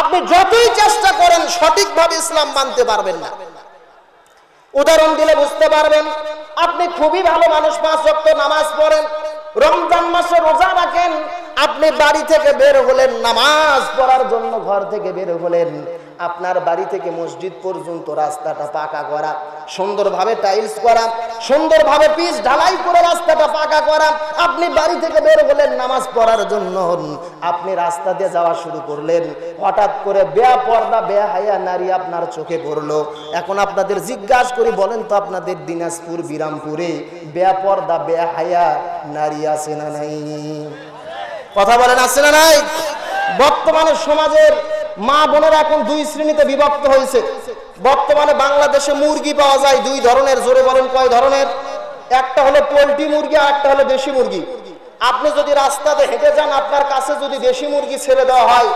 আপনি যতই চেষ্টা করেন, সঠিকভাবে ইসলাম মানতে পারবেন না। উদাহরণ দিলে বুঝতে পারবেন, আপনি খুবই ভালো মানুষ, পাঁচ রক্ত নামাজ পড়েন, রমজান মাসে রোজা রাখেন, আপনি বাড়ি থেকে বের হলেন, নামাজ পড়ার জন্য ঘর থেকে বের হলেন। আপনার বাড়ি থেকে মসজিদ পর্যন্ত রাস্তাটা পাকা করা, সুন্দরভাবে টাইলস করা, সুন্দরভাবে পিচ ঢালাই করে রাস্তাটা পাকা করা। আপনি বাড়ি থেকে বের হলেন, নামাজ পড়ার জন্য আপনি রাস্তা দিয়ে যাওয়া শুরু করলেন। হঠাৎ করে বেয়া পর্দা বেয়া হায়া নারী আপনার চোখে পড়ল। এখন আপনাদের জিজ্ঞাসা করি, বলেন তো আপনাদের দিনাজপুর, বিরামপুরে বেয়া পর্দা বেয়া হায়া নারী আছে না নাই? কথা বলেন, আছে না নাই? বর্তমানে সমাজের মা বোনেরা এখন দুই শ্রেণীতে বিভক্ত হয়েছে। বর্তমানে বাংলাদেশে মুরগি পাওয়া যায় দুই ধরনের, জোরে বলেন কয় ধরনের? একটা হলো পোলট্রি মুরগি আর একটা হলো দেশি মুরগি। আপনি যদি রাস্তাতে হেঁটে যান, আপনার কাছে যদি দেশি মুরগি ছেড়ে দেওয়া হয়,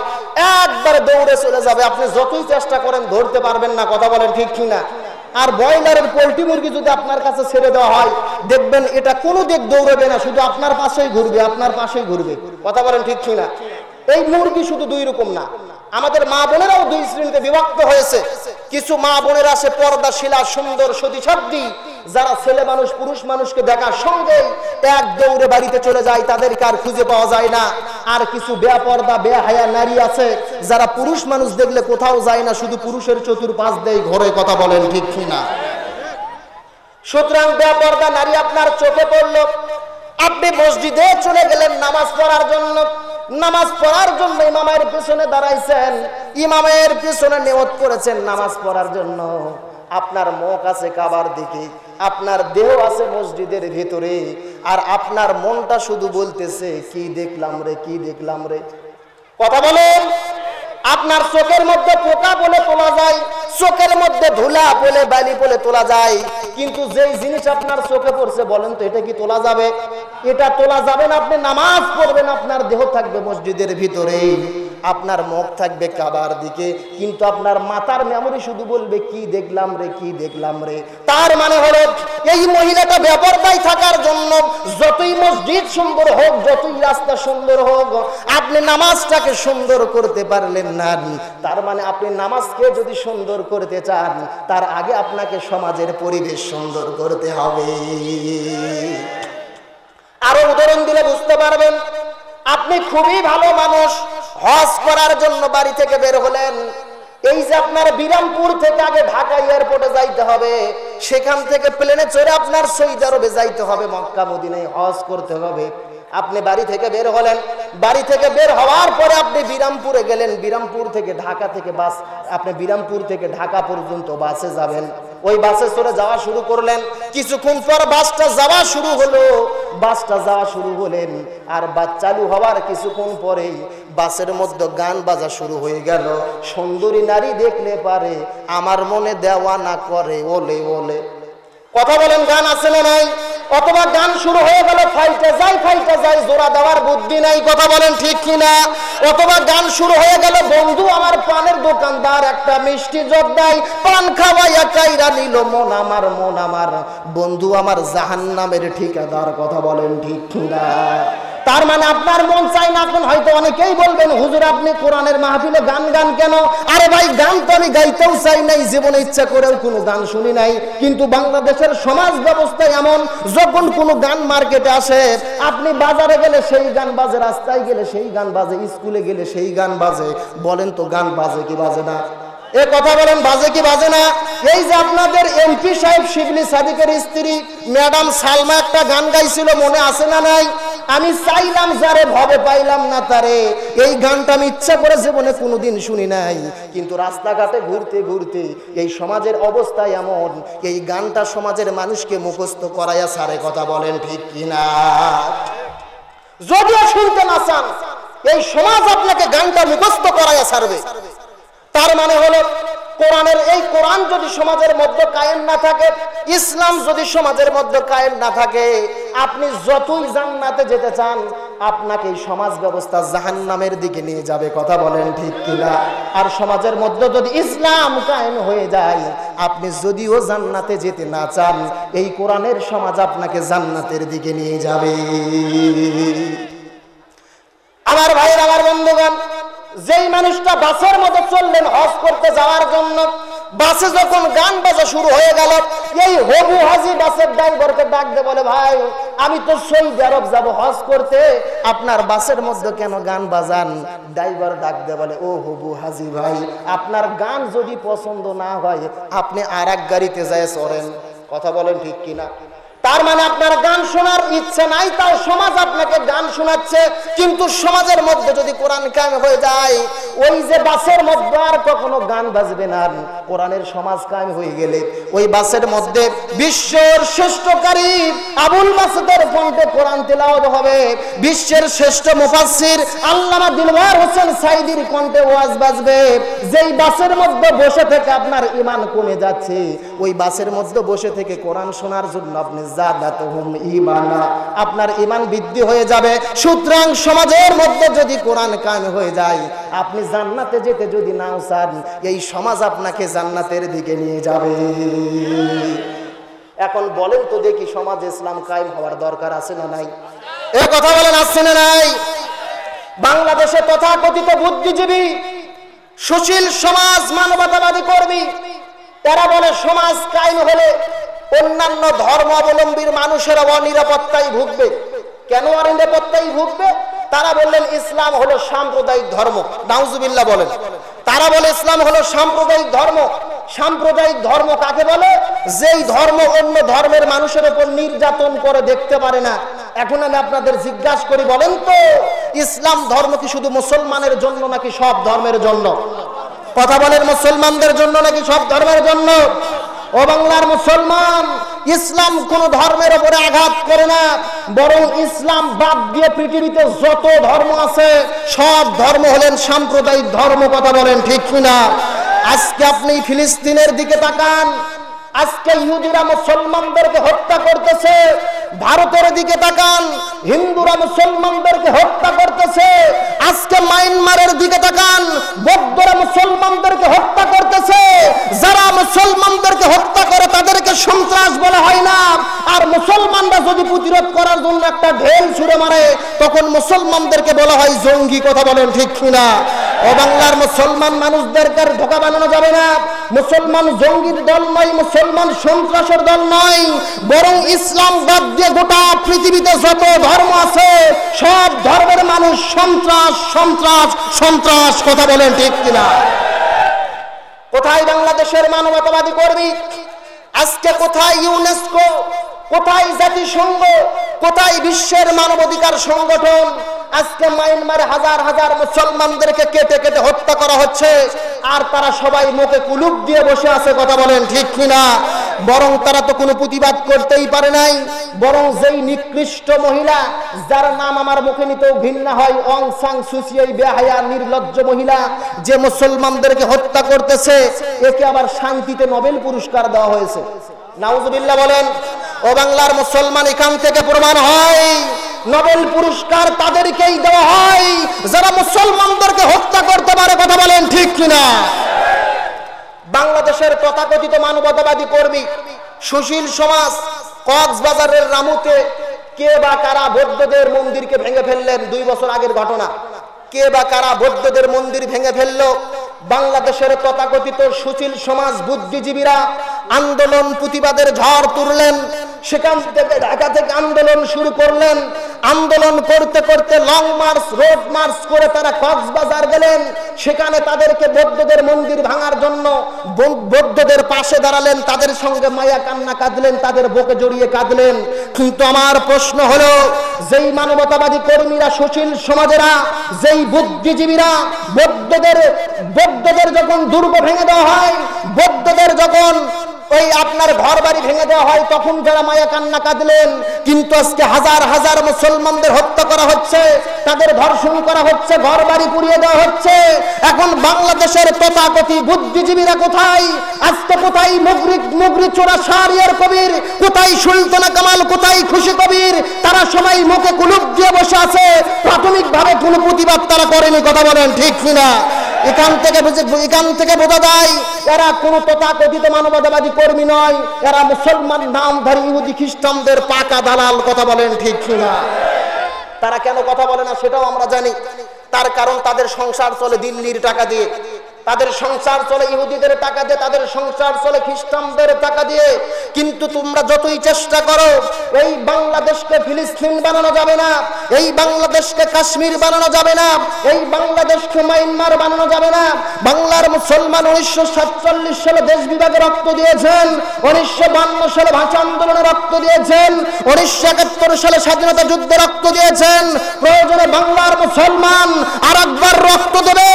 একবার দৌড়ে চলে যাবে। আপনি যতই চেষ্টা করেন, ধরতে পারবেন না, কথা বলেন ঠিক কিনা আর ব্রয়লারের পোলট্রি মুরগি যদি আপনার কাছে ছেড়ে দেওয়া হয়, দেখবেন এটা কোনো দিক দৌড়বে না, শুধু আপনার পাশেই ঘুরবে, আপনার পাশেই ঘুরবে। কথা বলেন ঠিক কিনা এই মুরগি শুধু দুই রকম না, আমাদের মা বোনেরাও দুই শ্রেণীতে বিভক্ত হয়েছে। কিছু মা বোনেরা সে পর্দা, শিলা, সুন্দর সতীসাধ্যী যারা ছেলে মানুষ, পুরুষ মানুষকে দেখার সঙ্গে এক দৌড়ে বাড়িতে চলে যায়, তাদেরকে আর খুঁজে পাওয়া যায় না। আর কিছু বেয়া পর্দা বেয়া হায়া নারী আছে, যারা পুরুষ মানুষ দেখলে কোথাও যায় না, শুধু পুরুষের চতুর চতুর্পাশ দেয় ঘরে কথা বলেন, ঠিক কিনা? সুতরাং বেয়া পর্দা নারী আপনার চোখে পড়ল, আপনি মসজিদে চলে গেলেন নামাজ পড়ার জন্য। নামাজ পড়ার জন্য ইমামের পিছনে দাঁড়াইছেন, ইমামের পিছনে নিয়ত করেছেন নামাজ পড়ার জন্য। আপনার মুখ আছে কাবার দিকে, আপনার দেহ আছে মসজিদের ভিতরে, আর আপনার মনটা শুধু বলতেছে, কি দেখলাম রে, কি দেখলাম রে? কথা বলেন। আপনার চোখের মধ্যে পোকা বলে তোলা যায়, চোখের মধ্যে ধুলা বলে, বালি বলে তোলা যায়। কিন্তু যেই জিনিস আপনার চোখে পড়ছে, বলেন তো, এটা কি তোলা যাবে? এটা তোলা যাবে না, আপনি নামাজ পড়বেন, আপনার দেহ থাকবে মসজিদের ভিতরে। আপনার মুখ থাকবে কাবার দিকে, কিন্তু আপনার মাথার মেমোরি শুধু বলবে, কি দেখলাম রে, কি দেখলাম রে? তার মানে হলো, এই মহিলাটা ব্যাপারটাই থাকার জন্য যতই মসজিদ সুন্দর হোক, যতই রাস্তা সুন্দর হোক, আপনি নামাজটাকে সুন্দর করতে পারলেন না। তার মানে আপনি নামাজকে যদি সুন্দর করতে চান, তার আগে আপনাকে সমাজের পরিবেশ সুন্দর করতে হবে। আরও উদাহরণ দিলে বুঝতে পারবেন, আপনি খুবই ভালো মানুষ, হজ করার জন্য বাড়ি থেকে বের হলেন এই যে আপনার বিরামপুর থেকে আগে ঢাকা এয়ারপোর্টে যাইতে হবে, সেখান থেকে প্লেনে চড়ে আপনার সৌদি আরবে যাইতে হবে, মক্কা, মদিনায় হজ করতে হবে। আপনি বাড়ি থেকে বের হলেন। বাড়ি থেকে বের হওয়ার পরে আপনি বিরামপুরে গেলেন। বিরামপুর থেকে ঢাকা থেকে বাস, আপনি বিরামপুর থেকে ঢাকা পর্যন্ত বাসে যাবেন। ওই বাসে চড়ে যাওয়া শুরু করলেন। কিছুক্ষণ পর বাসটা যাওয়া শুরু হলো। বাসটা যাওয়া শুরু হলেন আর বাস চালু হওয়ার কিছুক্ষণ পরেই বাসের মধ্যে গান বাজা শুরু হয়ে গেল। সুন্দরী নারী দেখলে পারে, আমার মনে দেওয়া না করে, ওলে ওলে। কথা বলেন, গান আছে না নাই? অথবা গান শুরু হয়ে গেল ফাইটে যাই ফাইটে যাই, জোড়া দেওয়ার বুদ্ধি নাই, কথা বলেন ঠিক কিনা? অথবা গান শুরু হয়ে গেল বন্ধু আমার পানের দোকানদার, একটা মিষ্টি জগ দেয়, পান খাওয়াইয়া কাইরা নিল, মন আমার মন আমার। বন্ধু আমার জাহান নামের ঠিকাদার, কথা বলেন ঠিক কিনা? তার মানে আপনার মন চাই না, এখন হয়তো অনেকেই বলবেন, হুজুর, আপনি কোরআনের মাহফিলে গান গান কেন? আরে ভাই, গান তো আমি গাইতেও চাই নাই, জীবনে ইচ্ছা করেও কোনো গান শুনি নাই। কিন্তু বাংলাদেশের সমাজ ব্যবস্থা এমন, যখন কোনো গান মার্কেটে আসে, আপনি বাজারে গেলে সেই গান বাজে, রাস্তায় গেলে সেই গান বাজে, স্কুলে গেলে সেই গান বাজে, বলেন তো গান বাজে কি বাজে না? এ কথা বলেন, বাজে কি বাজে না? এই যে আপনাদের এমপি সাহেব শিবলি সাদিকের স্ত্রী, ম্যাডাম সালমা একটা গান গাইছিল, মনে আছে না নাই? আমি চাইলাম যারে ভবে পাইলাম না তারে। এই গানটা আমি ইচ্ছা করে জীবনে কোনোদিন শুনি নাই। কিন্তু রাস্তাঘাটে ঘুরতে ঘুরতে এই সমাজের অবস্থা এমন, এই গানটা সমাজের মানুষকে মুখস্থ করাইয়া সারে কথা বলেন ঠিক কিনা? যদিও শুনতে না চান, এই সমাজ আপনাকে গানটা মুখস্থ করাইয়া ছাড়বে। তার মানে হলো, কোরআনের এই কোরআন যদি সমাজের মধ্যে কায়েম না থাকে, ইসলাম যদি সমাজের মধ্যে কায়েম না থাকে, আপনি যতই জান্নাতে যেতে চান, আপনাকে এই সমাজ ব্যবস্থা জাহান নামের দিকে নিয়ে যাবে, কথা বলেন ঠিক কিনা? আর সমাজের মধ্যে যদি ইসলাম কায়েম হয়ে যায়, আপনি যদিও জান্নাতে যেতে না চান, এই কোরআনের সমাজ আপনাকে জান্নাতের দিকে নিয়ে যাবে। আমার ভাইয়ের, আমার বন্ধুগণ যেই মানুষটা বাসের মতো চললেন, হজ করতে যাওয়ার জন্য, বাসে যখন গান বাজা শুরু হয়ে গেল, এই হবু হাজি বাসের ড্রাইভারকে ডাক দে বলে, ভাই, আমি তো সৌদি আরব যাব হজ করতে, আপনার বাসের মধ্যে কেন গান বাজান? ড্রাইভার ডাক দে বলে, ও হবু হাজি ভাই, আপনার গান যদি পছন্দ না হয়, আপনি আর গাড়িতে যায় চড়েন। কথা বলেন ঠিক কিনা? তার মানে আপনার গান শোনার ইচ্ছে নাই, তাও সমাজ আপনাকে গান শোনাচ্ছে, কিন্তু সমাজের মধ্যে যদি কোরআন কাম হয়ে যায়, ওই যে বাসের মধ্যে আর কখনো গান বাজবে না। কোরআনের সমাজ কাম হয়ে গেলে ওই বাসের মধ্যে বিশ্বের শ্রেষ্ঠকারী আবুল মাসুদের কণ্ঠে কোরআন তেলাওয়াত হবে। বিশ্বের শ্রেষ্ঠ মুফাসসির আল্লামা দিলওয়ার হোসেন সাইদির কণ্ঠে ওয়াজ বাজবে। যেই বাসের মধ্যে বসে থেকে আপনার ইমান কমে যাচ্ছে, ওই বাসের মধ্যে বসে থেকে কোরআন শোনার জন্য আপনি আপনার ঈমান বৃদ্ধি হয়ে যাবে। সুতরাং সমাজের মধ্যে যদি কোরআন কান হয়ে যায়, আপনি জান্নাতে যেতে যদি নাও চান, এই সমাজ আপনাকে জান্নাতের দিকে নিয়ে যাবে। এখন বলেন তো দেখি সমাজ ইসলাম কায়েম হওয়ার দরকার আছে না নাই? এ কথা বলেন, আছে না নাই? বাংলাদেশে তথাকথিত বুদ্ধিজীবী, সুশীল সমাজ মানবতাবাদী কর্মী তারা বলে সমাজ কায়েম হলে অন্যান্য ধর্ম অবলম্বীর মানুষের অনিরাপত্তায় ভুগবে। কেন অনিরাপত্তায় ভুগবে? তারা বললেন, ইসলাম হলো সাম্প্রদায়িক ধর্ম। নাউজুবিল্লাহ বলেন। তারা বলে, ইসলাম হলো সাম্প্রদায়িক ধর্ম। সাম্প্রদায়িক ধর্ম কাকে বলে? যেই ধর্ম অন্য ধর্মের মানুষের উপর নির্যাতন করে দেখতে পারে না। এখন আমি আপনাদের জিজ্ঞাসা করি, বলেন তো, ইসলাম ধর্ম কি শুধু মুসলমানের জন্য নাকি সব ধর্মের জন্য? কথা বলেন, মুসলমানদের জন্য নাকি সব ধর্মের জন্য? ও বাংলার মুসলমান, ইসলাম কোন ধর্মের উপরে আঘাত করে না, বরং ইসলাম বাদ দিয়ে পৃথিবীতে যত ধর্ম আছে, সব ধর্ম হলেন সাম্প্রদায়িক ধর্ম কথা বলেন, ঠিক কিনা? আজকে আপনি ফিলিস্তিনের দিকে তাকান, আজকে ইহুদিরা মুসলমানদেরকে হত্যা করতেছে, ভারতের দিকে তাকান, হিন্দুরা মুসলমানদেরকে হত্যা করতেছে, আজকে মায়ানমারের দিকে তাকান বৌদ্ধরা মুসলমানদেরকে হত্যা করতেছে যারা মুসলমানদেরকে হত্যা করে তাদেরকে সন্ত্রাস বলা হয় না আর মুসলমানরা যদি প্রতিরোধ করার জন্য একটা ঢেল ছুড়ে মারে তখন মুসলমানদেরকে বলা হয় জঙ্গি কথা বলেন ঠিক কিনা? ও বাংলার মুসলমান মানুষদেরকে ধোকা বানানো যাবে না। মুসলমান জঙ্গির দল নয়, মুসলমান সন্ত্রাসের দল নয়। বরং ইসলাম বাদ দিয়ে গোটা পৃথিবীতে যত ধর্ম আছে, সব ধর্মের মানুষ সন্ত্রাস সন্ত্রাস সন্ত্রাস কথা বলেন ঠিক কিনা? কোথায় বাংলাদেশের মানবতাবাদী কর্মী? আজকে কোথায় ইউনেস্কো কোথায় জাতিসংঘ? কোথায় বিশ্বের মানবাধিকার সংগঠন? আজকে মায়ানমারে হাজার হাজার মুসলমানদেরকে কেটে কেটে হত্যা করা হচ্ছে। আর তারা সবাই মুখে কুলুপ দিয়ে বসে আছে, কথা বলেন ঠিক কিনা? বরং তারা তো কোনো প্রতিবাদ করতেই পারে নাই। বরং যেই নিকৃষ্ট মহিলা, যার নাম আমার মুখে নিতেও ঘৃণা হয়, অং সাং সুচি এই বেহায়া নির্লজ্জ মহিলা, যে মুসলমানদেরকে হত্যা করতেছে, একে আবার শান্তিতে নোবেল পুরস্কার দেওয়া হয়েছে। নাউজুবিল্লাহ বলেন, ও বাংলার মুসলমান, এখান থেকে প্রমাণ হয়, নোবেল পুরস্কার তাদেরকেই দেওয়া হয়। যারা মুসলমানদেরকে হত্যা করতে পারে, কথা বলেন ঠিক কিনা? বাংলাদেশের তথাকথিত মানবতাবাদী কর্মী সুশীল সমাজ কক্সবাজারের রামুতে কে বা কারা বৌদ্ধদের মন্দিরকে ভেঙে ফেললেন দুই বছর আগের ঘটনা। কে বা কারা বৌদ্ধদের মন্দির ভেঙে ফেলল? বাংলাদেশের তথাকথিত সুশীল সমাজ বুদ্ধিজীবীরা আন্দোলন প্রতিবাদের ঝড় তুললেন। সেখান থেকে ঢাকা থেকে আন্দোলন শুরু করলেন। আন্দোলন করতে করতে লং মার্চ রোড মার্চ করে তারা কক্সবাজার গেলেন। সেখানে তাদেরকে বৌদ্ধদের মন্দির ভাঙার জন্য বৌদ্ধদের পাশে দাঁড়ালেন। তাদের সঙ্গে মায়া কান্না কাঁদলেন, তাদের বুকে জড়িয়ে কাঁদলেন। কিন্তু আমার প্রশ্ন হলো, যেই মানবতাবাদী কর্মীরা, সুশীল সমাজেরা, যেই বুদ্ধিজীবীরা, বৌদ্ধদের বৌদ্ধদের যখন দুর্গ ভেঙে দেওয়া হয়, বৌদ্ধদের যখন ওই আপনার ঘর বাড়ি ভেঙে দেওয়া হয়, তখন যারা মায়া কান্না কাঁদলেন, কিন্তু আজকে হাজার হাজার মুসলমানদের হত্যা করা হচ্ছে, তাদের ধর্ষণ করা হচ্ছে ঘর বাড়ি পুড়িয়ে দেওয়া হচ্ছে। এখন বাংলাদেশের তথাকথি বুদ্ধিজীবীরা কোথায়? আজকে কোথায় মুগরি মুগরি চোরা সারিয়ার কবির? কোথায় সুলতানা কামাল, কোথায় খুশি কবির? তারা সবাই মুখে কুলুপ দিয়ে বসে আছে, প্রাথমিকভাবে কোনো প্রতিবাদ তারা করেনি, কথা বলেন ঠিক কিনা? এখান থেকে এখান থেকে বোঝা যায়, এরা কোনো তথাকথিত মানবতাবাদী কর্মী নয়, এরা মুসলমান নামধারী ইহুদি খ্রিস্টানদের পাকা দালাল কথা বলেন ঠিক কিনা? তারা কেন কথা বলে না সেটাও আমরা জানি। তার কারণ তাদের সংসার চলে দিল্লির টাকা দিয়ে। তাদের সংসার চলে ইহুদিদের টাকা দিয়ে, তাদের সংসার চলে খ্রিস্টানদের টাকা দিয়ে। কিন্তু তোমরা যতই চেষ্টা করো, এই বাংলাদেশকে ফিলিস্তিন বানানো যাবে না, এই বাংলাদেশকে কাশ্মীর বানানো যাবে না, এই বাংলাদেশকে মায়ানমার বানানো যাবে না। বাংলার মুসলমান উনিশশো সাতচল্লিশ সালে দেশ বিভাগে রক্ত দিয়েছেন, উনিশশো বান্ন সালে ভাষা আন্দোলনে রক্ত দিয়েছেন, উনিশশো একাত্তর সালে স্বাধীনতা যুদ্ধে রক্ত দিয়েছেন। প্রয়োজনে বাংলার মুসলমান আর একবার রক্ত দেবে,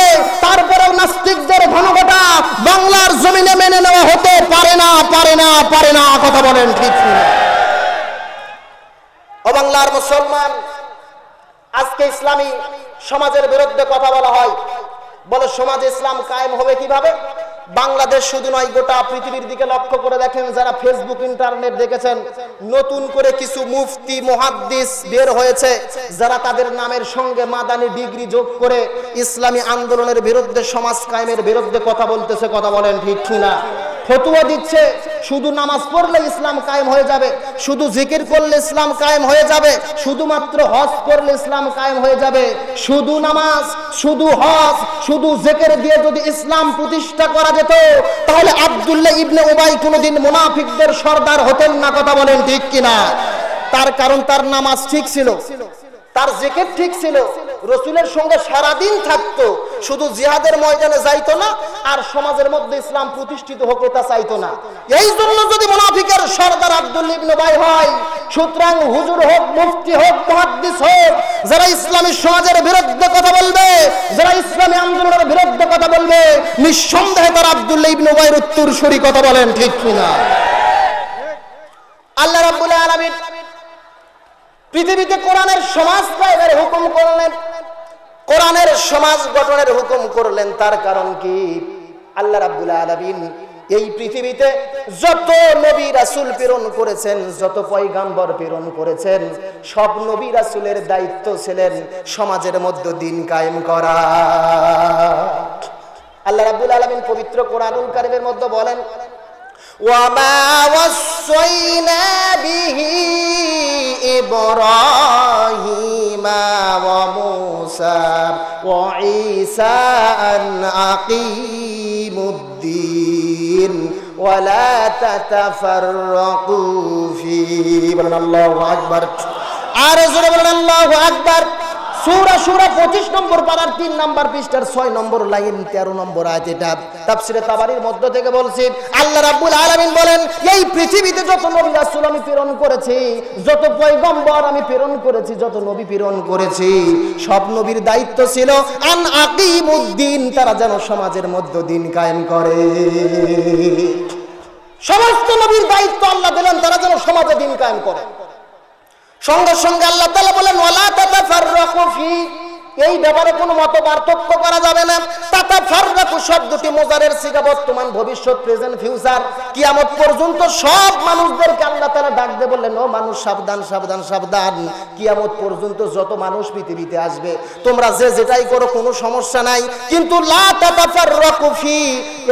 তারপরেও নাস্তিকদের ধনঘটা বাংলার জমিনে মেনে নেওয়া হতে পারে না পারে না পারে না, কথা বলেন ঠিক ও বাংলার মুসলমান, আজকে ইসলামী সমাজের বিরুদ্ধে কথা বলা হয়। বলে, সমাজ ইসলাম কায়েম হবে কীভাবে? বাংলাদেশ শুধু নয়, গোটা পৃথিবীর দিকে লক্ষ্য করে দেখেন যারা ফেসবুক ইন্টারনেট দেখেছেন, নতুন করে কিছু মুফতি, মুহাদ্দিস বের হয়েছে, যারা তাদের নামের সঙ্গে মাদানি ডিগ্রি যোগ করে ইসলামী আন্দোলনের বিরুদ্ধে, সমাজ কায়েমের বিরুদ্ধে কথা বলতেছে, কথা বলেন ঠিক না ফতুয়া দিচ্ছে, শুধু নামাজ পড়লে ইসলাম কায়েম হয়ে যাবে, শুধু জিকির করলে ইসলাম কায়েম হয়ে যাবে, শুধুমাত্র হজ করলে ইসলাম কায়েম হয়ে যাবে, শুধু নামাজ, শুধু হজ, শুধু জিকির দিয়ে যদি ইসলাম প্রতিষ্ঠা করা যেত তাহলে আবদুল্লাহ ইবনে উবাই কোনোদিন মুনাফিকদের সর্দার হতেন না, কথা বলেন ঠিক কিনা? তার কারণ তার নামাজ ঠিক ছিল। তার জেকেট ঠিক ছিল। রসুলের সঙ্গে সারাদিন থাকতো। শুধু জিহাদের ময়দানে যাইতো না, আর সমাজের মধ্যে ইসলাম প্রতিষ্ঠিত হোক তা চাইতো না। এই জন্য যদি মুনাফিকের সর্দার আব্দুল ইবনে ভাই হয়, সুতরাং হুজুর হোক, মুফতি হোক, মুহাদ্দিস হোক, যারা ইসলামী সমাজের বিরুদ্ধে কথা বলবে, যারা ইসলামী আন্দোলনের বিরুদ্ধে কথা বলবে, নিঃসন্দেহে তারা আব্দুল্লাহ ইবনে ভাইয়ের উত্তর সরি কথা বলেন ঠিক কিনা। আল্লাহ রাব্বুল আলামিন পৃথিবীতে কোরআনের সমাজ কায়েমের হুকুম করলেন। কোরআনের সমাজ গঠনের হুকুম করলেন, তার কারণ কি? আল্লাহ রাব্বুল আলামিন এই পৃথিবীতে যত নবী রাসুল প্রেরণ করেছেন, যত পয়গাম্বর প্রেরণ করেছেন, সব নবী রাসুলের দায়িত্ব ছিলেন সমাজের মধ্যে দিন কায়েম করা। আল্লাহ রাব্বুল আলামিন পবিত্র কোরআনুল কারিমের মধ্যে বলেন ওয়ামা ওয়াসাইনা বিহি إبراهيم وموسى وعيسى أن أقيموا الدين ولا تتفرقوا فيه بلن الله أكبر আরো বলেন আল্লাহু আকবার সূরা সূরা 25 নম্বর পারার 3 নম্বর পৃষ্ঠার 6 নম্বর লাইন 13 নম্বর আয়াত এটা। তাফসিরে তাবারির মধ্য থেকে বলছি, আল্লাহ রাব্বুল আলামিন বলেন, এই পৃথিবীতে যত নবী প্রেরণ করেছি সব নবীর দায়িত্ব ছিল আন তারা যেন সমাজের মধ্য দিন কায়েম করে। সমস্ত নবীর দায়িত্ব আল্লাহ দিলেন, তারা যেন সমাজে দিন কায়েম করে। সঙ্গে সঙ্গে আল্লাহ তালা বলেন এই ব্যাপারে কোনো মত পার্থক্য করা যাবে না। তাতা ফাররাকু শব্দটি মোজারের সিগা বর্তমান, ভবিষ্যৎ, প্রেজেন্ট, ফিউচার, কিয়ামত পর্যন্ত সব মানুষদেরকে আল্লাহ তাআলা ডাক বললেন, ও মানুষ, সাবধান সাবধান সাবধান। কিয়ামত পর্যন্ত যত মানুষ পৃথিবীতে আসবে, তোমরা যে যেটাই করো, কোনো সমস্যা নাই। কিন্তু লা তাতা ফাররাকু ফি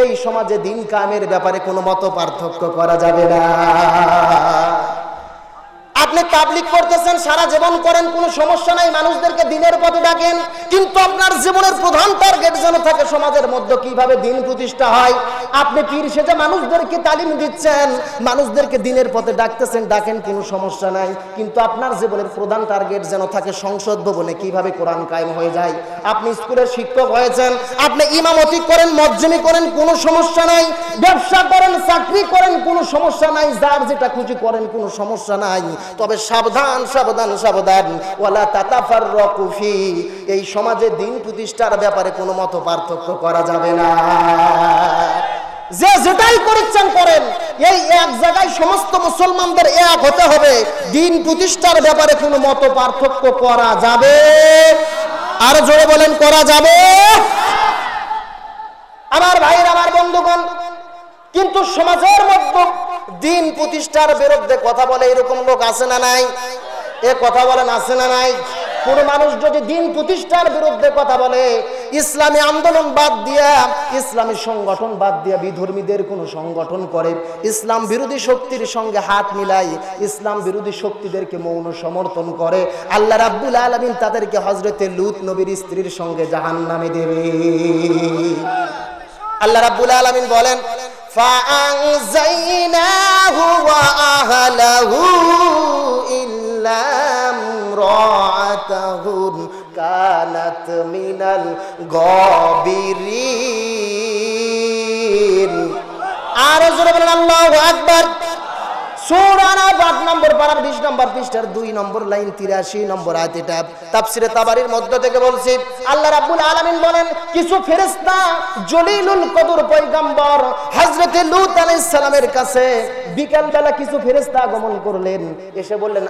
এই সমাজে দিন কামের ব্যাপারে কোনো মত পার্থক্য করা যাবে না। আপনি তাবলিক করতেছেন, সারা জীবন করেন, কোনো সমস্যা নাই, মানুষদেরকে দিনের পথে ডাকেন। কিন্তু আপনার জীবনের প্রধান টার্গেট যেন থাকে সমাজের মধ্যে, কীভাবে দিন প্রতিষ্ঠা হয়। আপনি পীর সেজে মানুষদেরকে তালিম দিচ্ছেন, মানুষদেরকে দিনের পথে ডাকতেছেন, ডাকেন, কোনো সমস্যা নাই। কিন্তু আপনার জীবনের প্রধান টার্গেট যেন থাকে সংসদ ভবনে, কীভাবে কোরআন কায়েম হয়ে যায়। আপনি স্কুলের শিক্ষক হয়েছেন, আপনি ইমামতি করেন, মজ্জমি করেন, কোনো সমস্যা নাই। ব্যবসা করেন, চাকরি করেন, কোনো সমস্যা নাই। যার যেটা খুশি করেন, কোনো সমস্যা নাই। তবে সাবধান সাবধান সাবধান। ওয়ালা তাতাফার রকুফি এই সমাজে দিন প্রতিষ্ঠার ব্যাপারে কোনো মত পার্থক্য করা যাবে না। যে যেটাই করেছেন করেন, এই এক জায়গায় সমস্ত মুসলমানদের এক হতে হবে। দিন প্রতিষ্ঠার ব্যাপারে কোনো মত পার্থক্য করা যাবে? আর জোরে বলেন, করা যাবে? আমার ভাইয়ের, আমার বন্ধুগণ, কিন্তু সমাজের মধ্যে দিন প্রতিষ্ঠার বিরুদ্ধে কথা বলে, এরকম লোক আছে না নাই? এ কথা বলেন, আছে না নাই? কোন মানুষ যদি দিন প্রতিষ্ঠার বিরুদ্ধে কথা বলে, ইসলামী আন্দোলন বাদ দিয়া, ইসলামী সংগঠন বাদ দিয়া বিধর্মীদের কোন সংগঠন করে, ইসলাম বিরোধী শক্তির সঙ্গে হাত মিলাই, ইসলাম বিরোধী শক্তিদেরকে মৌন সমর্থন করে, আল্লাহ রাব্বুল আলামিন তাদেরকে হজরতে লুত নবীর স্ত্রীর সঙ্গে জাহান নামে দেবে। আল্লাহ রাব্বুল আলামিন বলেন فأنزيناه وأهله إلا امرأته كانت من الغابرين আর জোরে বলেন আল্লাহু আকবার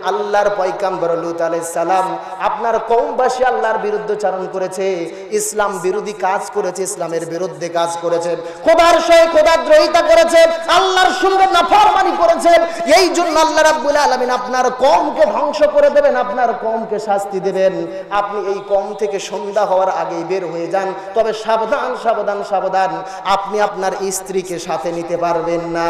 আল্লাহর আপনার আল্লাহর বিরুদ্ধে চারণ করেছে, ইসলাম বিরোধী কাজ করেছে, ইসলামের বিরুদ্ধে কাজ করেছে, খোদার খোদাদ্রোহিতা করেছে, আল্লাহর সঙ্গে নাফরমানি করেছে এই জন্য আল্লাহ রাব্বুল আলামিন আপনার কমকে ধ্বংস করে দেবেন, আপনার কমকে শাস্তি দেবেন। আপনি এই কম থেকে সন্ধ্যা হওয়ার আগেই বের হয়ে যান, তবে সাবধান সাবধান সাবধান। আপনি আপনার স্ত্রীকে সাথে নিতে পারবেন না।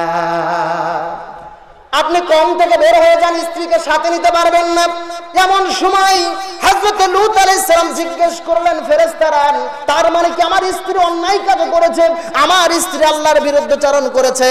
আপনি কম থেকে বের হয়ে যান, স্ত্রীকে সাথে নিতে পারবেন না। এমন সময় হযরত লূত আলাইহিস সালাম জিজ্ঞেস করলেন, ফেরেশতারা, তার মানে কি আমার স্ত্রী অন্যায় কাজ করেছে? আমার স্ত্রী আল্লাহর বিরুদ্ধে চারণ করেছে।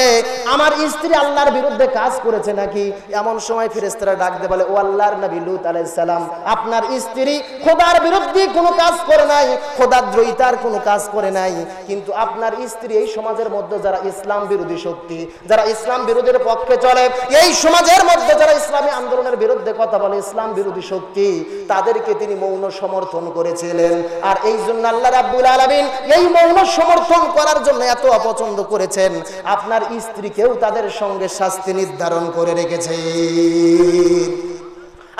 আমার স্ত্রী আল্লাহর বিরুদ্ধে কাজ করেছে নাকি? এমন সময় ফেরেশতারা ডাক দিয়ে বলে, ও আল্লাহর নবী লূত আলাইহিস সালাম, আপনার স্ত্রী খোদার বিরুদ্ধে কোনো কাজ করে নাই খোদাদ্রোহিতার কোনো কাজ করে নাই। কিন্তু আপনার স্ত্রী এই সমাজের মধ্যে যারা ইসলাম বিরোধী শক্তি, যারা ইসলাম বিরোধীর পক্ষে চলে এই সমাজের মধ্যে যারা ইসলামী আন্দোলনের বিরুদ্ধে কথা বলে, ইসলাম বিরোধী শক্তি, তাদেরকে তিনি মৌন সমর্থন করেছিলেন। আর এই জন্য আল্লাহ রাব্বুল আলামিন এই মৌন সমর্থন করার জন্য এত অপছন্দ করেছেন। আপনার স্ত্রীকেও তাদের সঙ্গে শাস্তি নির্ধারণ করে রেখেছে।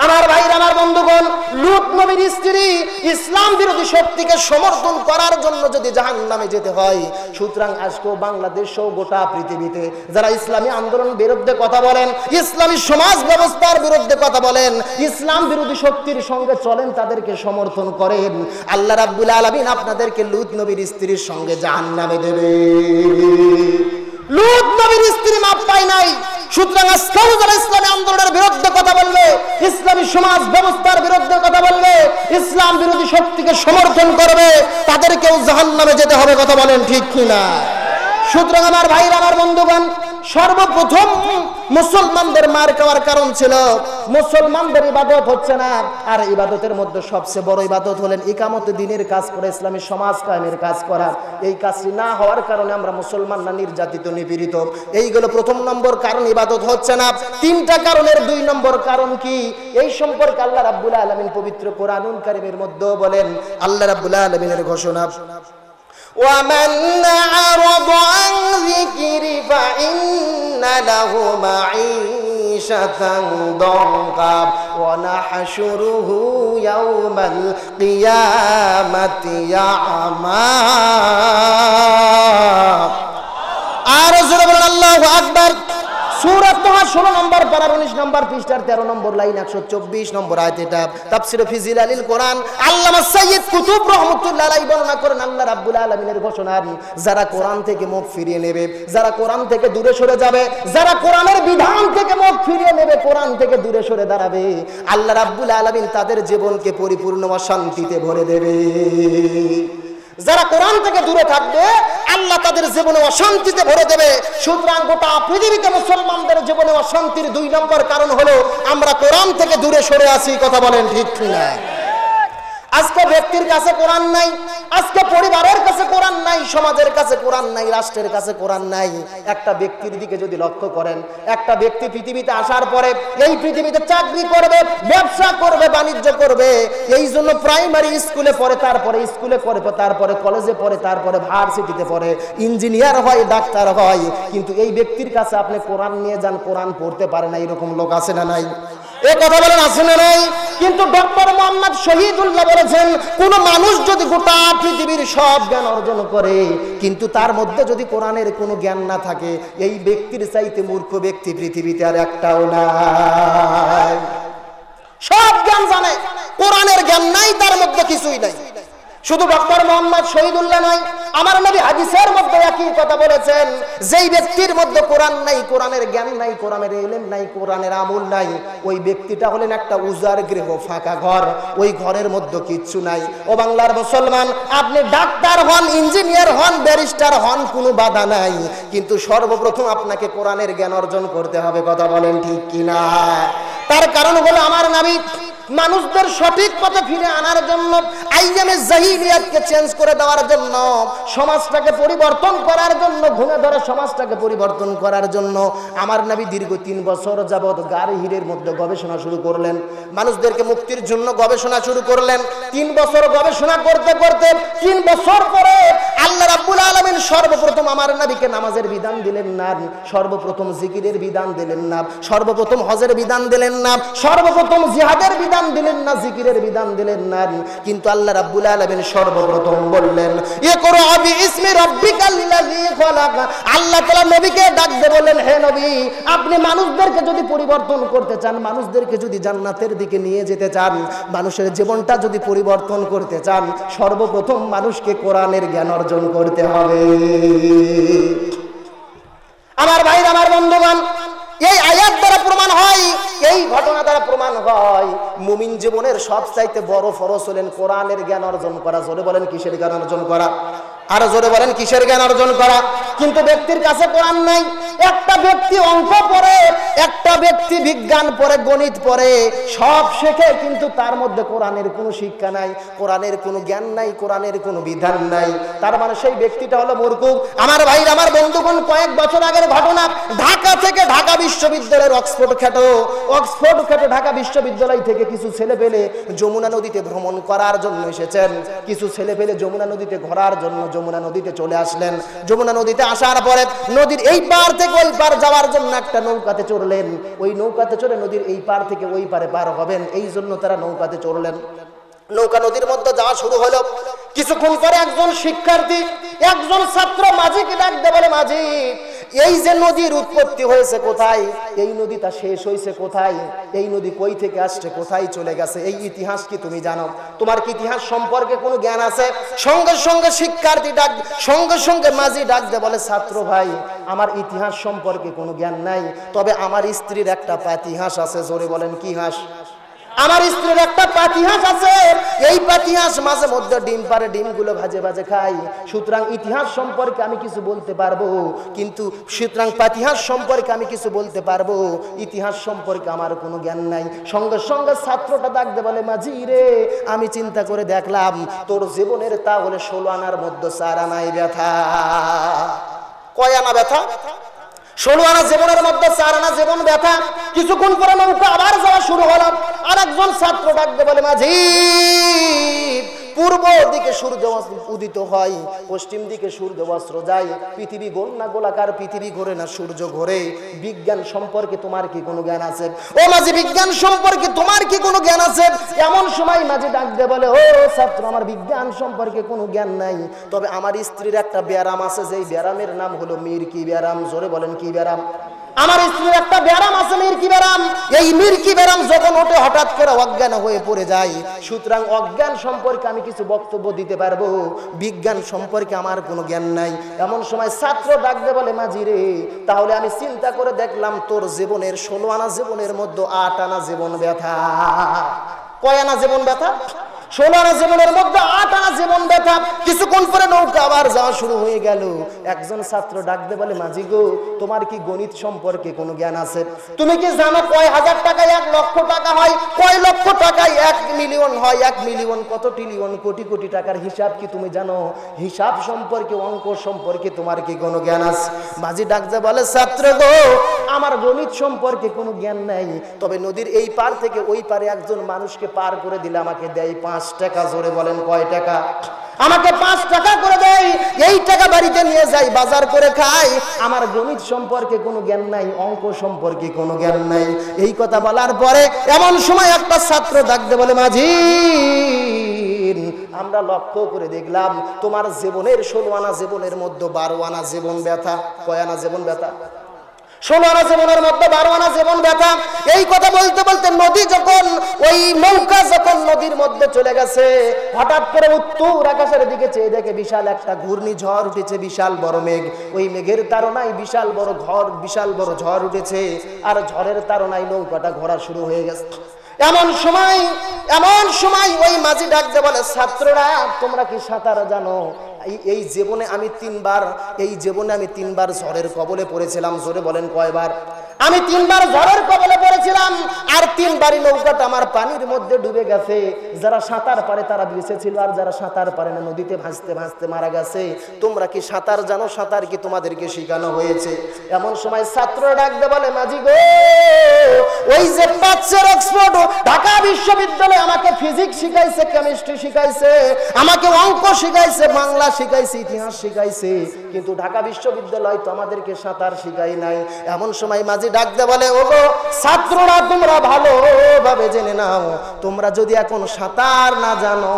আমার ভাইরা, আমার বন্ধুগণ, লুত নবীর স্ত্রী ইসলাম বিরোধী শক্তিকে সমর্থন করার জন্য যদি জাহান নামে যেতে হয়, সুতরাং আজকেও বাংলাদেশ সহ গোটা পৃথিবীতে যারা ইসলামী আন্দোলন বিরুদ্ধে কথা বলেন, ইসলামী সমাজ ব্যবস্থার বিরুদ্ধে কথা বলেন, ইসলাম বিরোধী শক্তির সঙ্গে চলেন, তাদেরকে সমর্থন করেন, আল্লাহ রাব্বুল আলামিন আপনাদেরকে লুত নবীর স্ত্রীর সঙ্গে জাহান নামে দেবে। লুত নবীর স্ত্রী মাপ পায় নাই। সুতরাং আজকেও যারা ইসলামী আন্দোলনের বিরুদ্ধে কথা বলবে, ইসলামী সমাজ ব্যবস্থার বিরুদ্ধে কথা বলবে, ইসলাম বিরোধী শক্তিকে সমর্থন করবে, তাদেরকেও জাহান নামে যেতে হবে, কথা বলেন ঠিক কিনা? সুতরাং আমার ভাইরা, আমার বন্ধুগণ, সর্বপ্রথম মুসলমানদের মার খাওয়ার কারণ ছিল, মুসলমানদের ইবাদত হচ্ছে না। আর ইবাদতের মধ্যে সবচেয়ে বড় ইবাদত হলেন ইকামত দিনের কাজ করে, ইসলামী সমাজ কায়েমের কাজ করা। এই কাজটি না হওয়ার কারণে আমরা মুসলমানরা নির্যাতিত, নিপীড়িত। এইগুলো প্রথম নম্বর কারণ ইবাদত হচ্ছে না। তিনটা কারণের দুই নম্বর কারণ কি? এই সম্পর্কে আল্লাহ রাব্বুল আলামিন পবিত্র কোরআনুল কারীমের মধ্যেও বলেন, আল্লাহ রাব্বুল আলামিনের ঘোষণা। ومن أعرض عن ذكري فإن له معيشة ضنكا ونحشره يوم القيامة يعمى أرسل الله أكبر 16 নম্বর 19 নম্বর 13 নম্বর লাইন 124 নম্বর আয়াত এটা। তাফসীর ফিজিল আলিল কোরআন। আল্লামা সাইয়্যিদ কুতুব আল্লাহ রাব্বুল ঘোষণা যারা কোরআন থেকে মুখ ফিরিয়ে নেবে, যারা কোরআন থেকে দূরে সরে যাবে, যারা কোরআনের বিধান থেকে মুখ ফিরিয়ে নেবে, কোরআন থেকে দূরে সরে দাঁড়াবে। আল্লাহ রাব্বুল আলামিন তাদের জীবনকে পরিপূর্ণ শান্তিতে ভরে দেবে। যারা কোরআন থেকে দূরে থাকবে, আল্লাহ তাদের জীবনে অশান্তিতে ভরে দেবে। সুতরাং গোটা পৃথিবীতে মুসলমানদের জীবনে অশান্তির দুই নম্বর কারণ হলো, আমরা কোরআন থেকে দূরে সরে আসি কথা বলেন ঠিক কিনা? আজকে ব্যক্তির কাছে কোরআন নাই, আজকে পরিবারের কাছে কোরআন নাই, সমাজের কাছে কোরআন নাই, রাষ্ট্রের কাছে কোরআন নাই। একটা ব্যক্তির দিকে যদি লক্ষ্য করেন, একটা ব্যক্তি পৃথিবীতে আসার পরে এই পৃথিবীতে চাকরি করবে, ব্যবসা করবে, বাণিজ্য করবে, এই জন্য প্রাইমারি স্কুলে পড়ে, তারপরে স্কুলে পড়ে, তারপরে কলেজে পড়ে, তারপরে ভার্সিটিতে পড়ে। ইঞ্জিনিয়ার হয়, ডাক্তার হয়, কিন্তু এই ব্যক্তির কাছে আপনি কোরআন নিয়ে যান, কোরআন পড়তে পারে না, এরকম লোক আছে না নাই? এ কথা বলেন, আছে না নাই? কিন্তু ডক্টর মোহাম্মদ শহীদুল্লাহ বলেছেন, কোন মানুষ যদি গোটা পৃথিবীর সব জ্ঞান অর্জন করে, কিন্তু তার মধ্যে যদি কোরআনের কোনো জ্ঞান না থাকে, এই ব্যক্তির চাইতে মূর্খ ব্যক্তি পৃথিবীতে আর একটাও নাই। সব জ্ঞান জানে, কোরআনের জ্ঞান নাই, তার মধ্যে কিছুই নাই। শুধু ডক্টর মোহাম্মদ শহীদুল্লাহ নয়, আমার নবী হাদিসের মধ্যে একই কথা বলেছেন, যেই ব্যক্তির মধ্যে কোরআন নাই, কোরআনের জ্ঞান নাই, কোরআনের এলেম নাই, কোরআনের আমল নাই, ওই ব্যক্তিটা হলেন একটা উজার গৃহ, ফাঁকা ঘর, ওই ঘরের মধ্যে কিচ্ছু নাই। ও বাংলার মুসলমান, আপনি ডাক্তার হন, ইঞ্জিনিয়ার হন, ব্যারিস্টার হন, কোনো বাধা নাই। কিন্তু সর্বপ্রথম আপনাকে কোরআনের জ্ঞান অর্জন করতে হবে, কথা বলেন ঠিক কিনা? তার কারণ হলো আমার নাবি মানুষদের সঠিক পথে ফিরে আনার জন্য আইয়ামে জাহিলিয়াতকে চেঞ্জ করে দেওয়ার জন্য, সমাজটাকে পরিবর্তন করার জন্য ঘুমে ধরে সমাজটাকে পরিবর্তন করার জন্য আমার নবী দীর্ঘ তিন বছর যাবৎ গাড়ি হিরের মধ্যে গবেষণা শুরু করলেন। মানুষদেরকে মুক্তির জন্য গবেষণা শুরু করলেন। তিন বছর গবেষণা করতে করতে তিন বছর পরে আল্লাহ রাব্বুল আলামিন সর্বপ্রথম আমার নবীকে নামাজের বিধান দিলেন না, সর্বপ্রথম জিকিরের বিধান দিলেন না, সর্বপ্রথম হজের বিধান দিলেন না, সর্বপ্রথম জিহাদের বিধান দিলেন না, জিকিরের বিধান দিলেন না কিন্তু আল্লাহ রাব্বুল আলামিন সর্বপ্রথম বললেন ইকরা বি ইসমি রাব্বিকাল্লাযী খলাক। আল্লাহ তাআলা নবীকে ডাক দিয়ে বললেন, হে নবী, আপনি মানুষদেরকে যদি পরিবর্তন করতে চান, মানুষদেরকে যদি জান্নাতের দিকে নিয়ে যেতে চান, মানুষের জীবনটা যদি পরিবর্তন করতে চান, সর্বপ্রথম মানুষকে কোরআনের জ্ঞান অর্জন করতে হবে। আমার ভাই আমার বন্ধুগণ এই আয়াত দ্বারা প্রমাণ হয়, এই ঘটনা দ্বারা প্রমাণ হয়, মুমিন জীবনের সবচাইতে বড় ফরস হলেন কোরআনের জ্ঞান অর্জন করা। জোরে বলেন, কিসের জ্ঞান অর্জন করা? আরও জোরে বলেন, কিসের জ্ঞান অর্জন করা? কিন্তু ব্যক্তির কাছে কোরআন নাই। একটা ব্যক্তি অঙ্ক পড়ে, একটা ব্যক্তি বিজ্ঞান পড়ে, গণিত পড়ে, সব শেখে, কিন্তু তার মধ্যে কোরআনের কোনো শিক্ষা নাই, কোরআনের কোনো জ্ঞান নাই, কোরআনের কোনো বিধান নাই। তার মানে সেই ব্যক্তিটা হলো মূর্খুক আমার ভাই, আমার বন্ধুগণ, কয়েক বছর আগের ঘটনা, ঢাকা থেকে ঢাকা বিশ্ববিদ্যালয়ের অক্সফোর্ড খ্যাত অক্সফোর্ড খ্যাত ঢাকা বিশ্ববিদ্যালয় থেকে কিছু ছেলে পেলে যমুনা নদীতে ভ্রমণ করার জন্য এসেছেন। কিছু ছেলে পেলে যমুনা নদীতে ঘোরার জন্য যমুনা নদীতে চলে আসলেন। যমুনা নদীতে আসার পরে নদীর এই পার থেকে ওই পার যাওয়ার জন্য একটা নৌকাতে চড়লেন। ওই নৌকাতে চড়ে নদীর এই পার থেকে ওই পারে পার হবেন। এই জন্য তারা নৌকাতে চড়লেন। নৌকা নদীর মধ্যে যাওয়া শুরু হলো। কিছুক্ষণ পরে একজন শিক্ষার্থী একজন ছাত্র মাঝিকে ডাকতে বলে, মাঝি, এই যে নদীর উৎপত্তি হয়েছে কোথায়? এই নদী তা শেষ হয়েছে কোথায়? এই নদী কই থেকে আসছে? কোথায় চলে গেছে? এই ইতিহাস কি তুমি জানো? তোমার কি ইতিহাস সম্পর্কে কোনো জ্ঞান আছে? সঙ্গে সঙ্গে শিক্ষার্থী ডাক, সঙ্গে সঙ্গে মাঝি ডাক দে বলে, ছাত্র ভাই, আমার ইতিহাস সম্পর্কে কোনো জ্ঞান নাই, তবে আমার স্ত্রীর একটা ইতিহাস আছে, জোরে বলেন কি হাস? আমার স্ত্রীর একটা পাতিহাস আছে। এই পাতিহাস মাঝে মধ্যে ডিম পারে, ডিমগুলো ভাজে ভাজে খাই। সুতরাং ইতিহাস সম্পর্কে আমি কিছু বলতে পারব। কিন্তু সুতরাং পাতিহাস সম্পর্কে আমি কিছু বলতে পারব। ইতিহাস সম্পর্কে আমার কোনো জ্ঞান নাই। সঙ্গে সঙ্গে ছাত্রটা ডাকতে বলে, মাঝি রে, আমি চিন্তা করে দেখলাম, তোর জীবনের তাহলে ষোলো আনার মধ্যে চার আনায় ব্যথা। কয় আনা ব্যথা? ষোলো আনা জীবনের মধ্যে, চার আনা জীবন ব্যথা। কিছুক্ষণ পরে নৌকা আবার যাওয়া শুরু হলাম আর একজন ছাত্র ডাকতে বলে মাঝি পূর্ব দিকে সূর্য উদিত হয়, পশ্চিম দিকে সূর্য অস্ত্র যায় পৃথিবী গোল না গোলাকার, পৃথিবী ঘোরে না সূর্য ঘোরে। বিজ্ঞান সম্পর্কে তোমার কি কোনো জ্ঞান আছে? ও মাঝে, বিজ্ঞান সম্পর্কে তোমার কি কোনো জ্ঞান আছে? এমন সময় মাঝি ডাকতে বলে, ও ছাত্র, আমার বিজ্ঞান সম্পর্কে কোনো জ্ঞান নাই। তবে আমার স্ত্রীর একটা ব্যারাম আছে, যেই ব্যারামের নাম হলো মীর। কি ব্যারাম? জোরে বলেন, কি ব্যারাম? আমার স্ত্রীর একটা ব্যারাম আছে মির্কি ব্যারাম। এই মির্কি ব্যারাম যখন ওঠে, হঠাৎ করে অজ্ঞান হয়ে পড়ে যায়। সুতরাং অজ্ঞান সম্পর্কে আমি কিছু বক্তব্য দিতে পারব। বিজ্ঞান সম্পর্কে আমার কোনো জ্ঞান নাই। এমন সময় ছাত্র ডাকতে বলে, মাঝি রে, তাহলে আমি চিন্তা করে দেখলাম তোর জীবনের ষোলো আনা জীবনের মধ্যে আট আনা জীবন ব্যথা। কয় আনা জীবন ব্যথা? আনা জীবনের মধ্যে আট জীবন ব্যথা। কিছুক্ষণ পরে নৌকা আবার যাওয়া শুরু হয়ে গেল। একজন ছাত্র ডাকতে বলে, মাঝি গো, তোমার কি গণিত সম্পর্কে কোনো জ্ঞান আছে? তুমি কি জানো কয় হাজার টাকায় এক লক্ষ টাকা হয়? কয় লক্ষ টাকায় এক মিলিয়ন হয়? এক মিলিয়ন কত ট্রিলিয়ন কোটি কোটি টাকার হিসাব কি তুমি জানো? হিসাব সম্পর্কে, অঙ্ক সম্পর্কে তোমার কি কোনো জ্ঞান আছে? মাঝি ডাকতে বলে, ছাত্র গো আমার গণিত সম্পর্কে কোনো জ্ঞান নাই। তবে নদীর এই পার থেকে ওই পারে একজন মানুষকে পার করে দিলে আমাকে দেয় পাঁচ টাকা, জোরে বলেন কয় টাকা? আমাকে পাঁচ টাকা করে দেয়, এই টাকা বাড়িতে নিয়ে যাই, বাজার করে খাই। আমার গণিত সম্পর্কে কোনো জ্ঞান নাই, অঙ্ক সম্পর্কে কোনো জ্ঞান নাই। এই কথা বলার পরে এমন সময় একটা ছাত্র ডাকতে বলে মাঝি আমরা লক্ষ্য করে দেখলাম তোমার জীবনের ষোলো আনা জীবনের মধ্যে বারো আনা জীবন ব্যথা, কয় আনা জীবন ব্যথা? ষোলো আনা জীবনের মধ্যে বারো আনা জীবন ব্যথা। এই কথা বলতে বলতে নদী যখন, ওই নৌকা যখন নদীর মধ্যে চলে গেছে, হঠাৎ করে উত্তর আকাশের দিকে চেয়ে দেখে বিশাল একটা ঘূর্ণিঝড় উঠেছে, বিশাল বড় মেঘ। ওই মেঘের তারনায় বিশাল বড় ঘর, বিশাল বড় ঝড় উঠেছে, আর ঝড়ের তারনায় নৌকাটা ঘোরা শুরু হয়ে গেছে। এমন সময় এমন সময় ওই মাঝি ডাকতে বলে, ছাত্ররা, তোমরা কি সাঁতার জানো? এই- জীবনে আমি তিনবার, এই জীবনে আমি তিনবার ঝড়ের কবলে পড়েছিলাম। জোরে বলেন কয়বার? আমি তিনবার ঝড়ের কবলে পড়েছিলাম, আর তিনবারই নৌকাটা আমার পানির মধ্যে ডুবে গেছে। যারা সাঁতার পারে তারা বেঁচে ছিল আর যারা সাঁতার পারে না, নদীতে ভাসতে ভাসতে মারা গেছে। তোমরা কি সাঁতার জানো? সাঁতার কি তোমাদেরকে শেখানো হয়েছে? এমন সময় ছাত্র ডাকতে বলে, মাঝি গো, ওই যে বাচ্চার অক্সফোর্ড ঢাকা বিশ্ববিদ্যালয়ে আমাকে ফিজিক্স শিখাইছে কেমিস্ট্রি শিখাইছে, আমাকে অঙ্ক শিখাইছে, বাংলা শিখাইছে, ইতিহাস শিখাইছে, কিন্তু ঢাকা বিশ্ববিদ্যালয় তো আমাদেরকে সাঁতার শিখাই নাই। এমন সময় মাঝি ডাকতে বলে ও গো ছাত্ররা তোমরা ভালোভাবে জেনে নাও। তোমরা যদি এখন সাঁতার না জানো,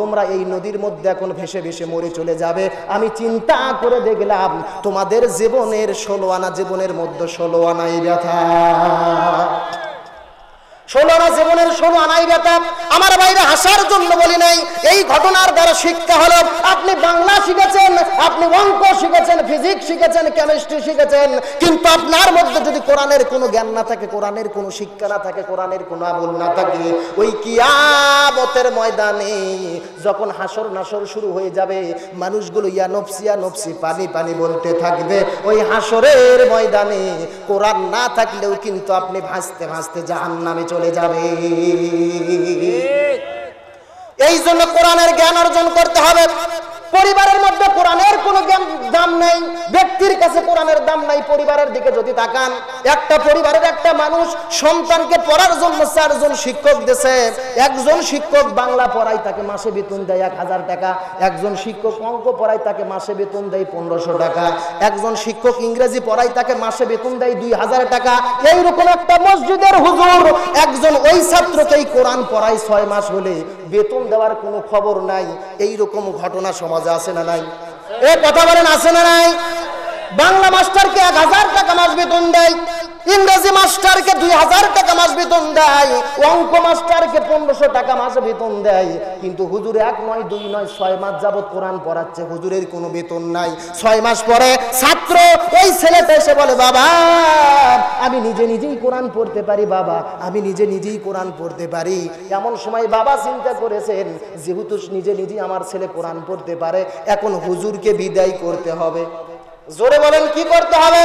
তোমরা এই নদীর মধ্যে এখন ভেসে ভেসে মরে চলে যাবে। আমি চিন্তা করে দেখলাম, তোমাদের জীবনের ষোলো আনা, জীবনের মধ্যে ষোলো আনাই ব্যথা। ষোলো আনা জীবনের ষোলো আনাই ব্যথা আমার বাইরে হাসার জন্য বলি নাই, এই ঘটনার দ্বারা শিক্ষা হলো, আপনি বাংলা শিখেছেন, আপনি অঙ্ক শিখেছেন ফিজিক্স শিখেছেন কেমিস্ট্রি শিখেছেন, কিন্তু আপনার মধ্যে যদি কোরআনের কোনো জ্ঞান না থাকে, কোরআনের কোনো শিক্ষা না থাকে, কোরআনের কোনো আমল না থাকে, ওই কিয়ামতের ময়দানে যখন হাসর নাসর শুরু হয়ে যাবে, মানুষগুলো ইয়া নফসি ইয়া নফসি পানি পানি বলতে থাকবে, ওই হাসরের ময়দানে কোরআন না থাকলেও কিন্তু আপনি ভাসতে ভাসতে জাহান্নামে চলে যাবে। এই জন্য কোরআনের জ্ঞান অর্জন করতে হবে পরিবারের মধ্যে কোরআনের কোনো জ্ঞান দাম নেই ব্যক্তির কাছে কোরআনের দাম নাই, পরিবারের দিকে যদি তাকান, একটা পরিবারের একটা মানুষ সন্তানকে পড়ার জন্য চারজন শিক্ষক দেশে একজন শিক্ষক বাংলা পড়ায় তাকে মাসে বেতন দেয় এক হাজার টাকা, একজন শিক্ষক অঙ্ক পড়ায় তাকে মাসে বেতন দেয় পনেরোশো টাকা, একজন শিক্ষক ইংরেজি পড়ায় তাকে মাসে বেতন দেয় দুই হাজার টাকা। এইরকম একটা মসজিদের হুজুর, একজন ওই ছাত্রকেই কোরআন পড়ায় ছয় মাস হলে বেতন দেওয়ার কোনো খবর নাই। এইরকম ঘটনা সমাজে আছে না নাই? এ কথা বলেন, আছে না নাই? বাংলা মাস্টারকে এক হাজার টাকা মাস বেতন দেয়, ইংরেজি মাস্টারকে দুই হাজার টাকা মাস বেতন দেয়, অঙ্ক মাস্টারকে পনেরোশো টাকা মাস বেতন দেয়। কিন্তু হুজুর এক নয়, দুই নয়, ছয় মাস যাবৎ কোরআন পড়াচ্ছে, হুজুরের কোনো বেতন নাই। ছয় মাস পরে ছাত্র ওই ছেলেটা এসে বলে, বাবা, আমি নিজে নিজেই কোরআন পড়তে পারি, বাবা, আমি নিজে নিজেই কোরআন পড়তে পারি। এমন সময় বাবা চিন্তা করেছেন, যেহেতু নিজে নিজেই আমার ছেলে কোরআন পড়তে পারে, এখন হুজুরকে বিদায় করতে হবে। জোরে বলেন, কি করতে হবে?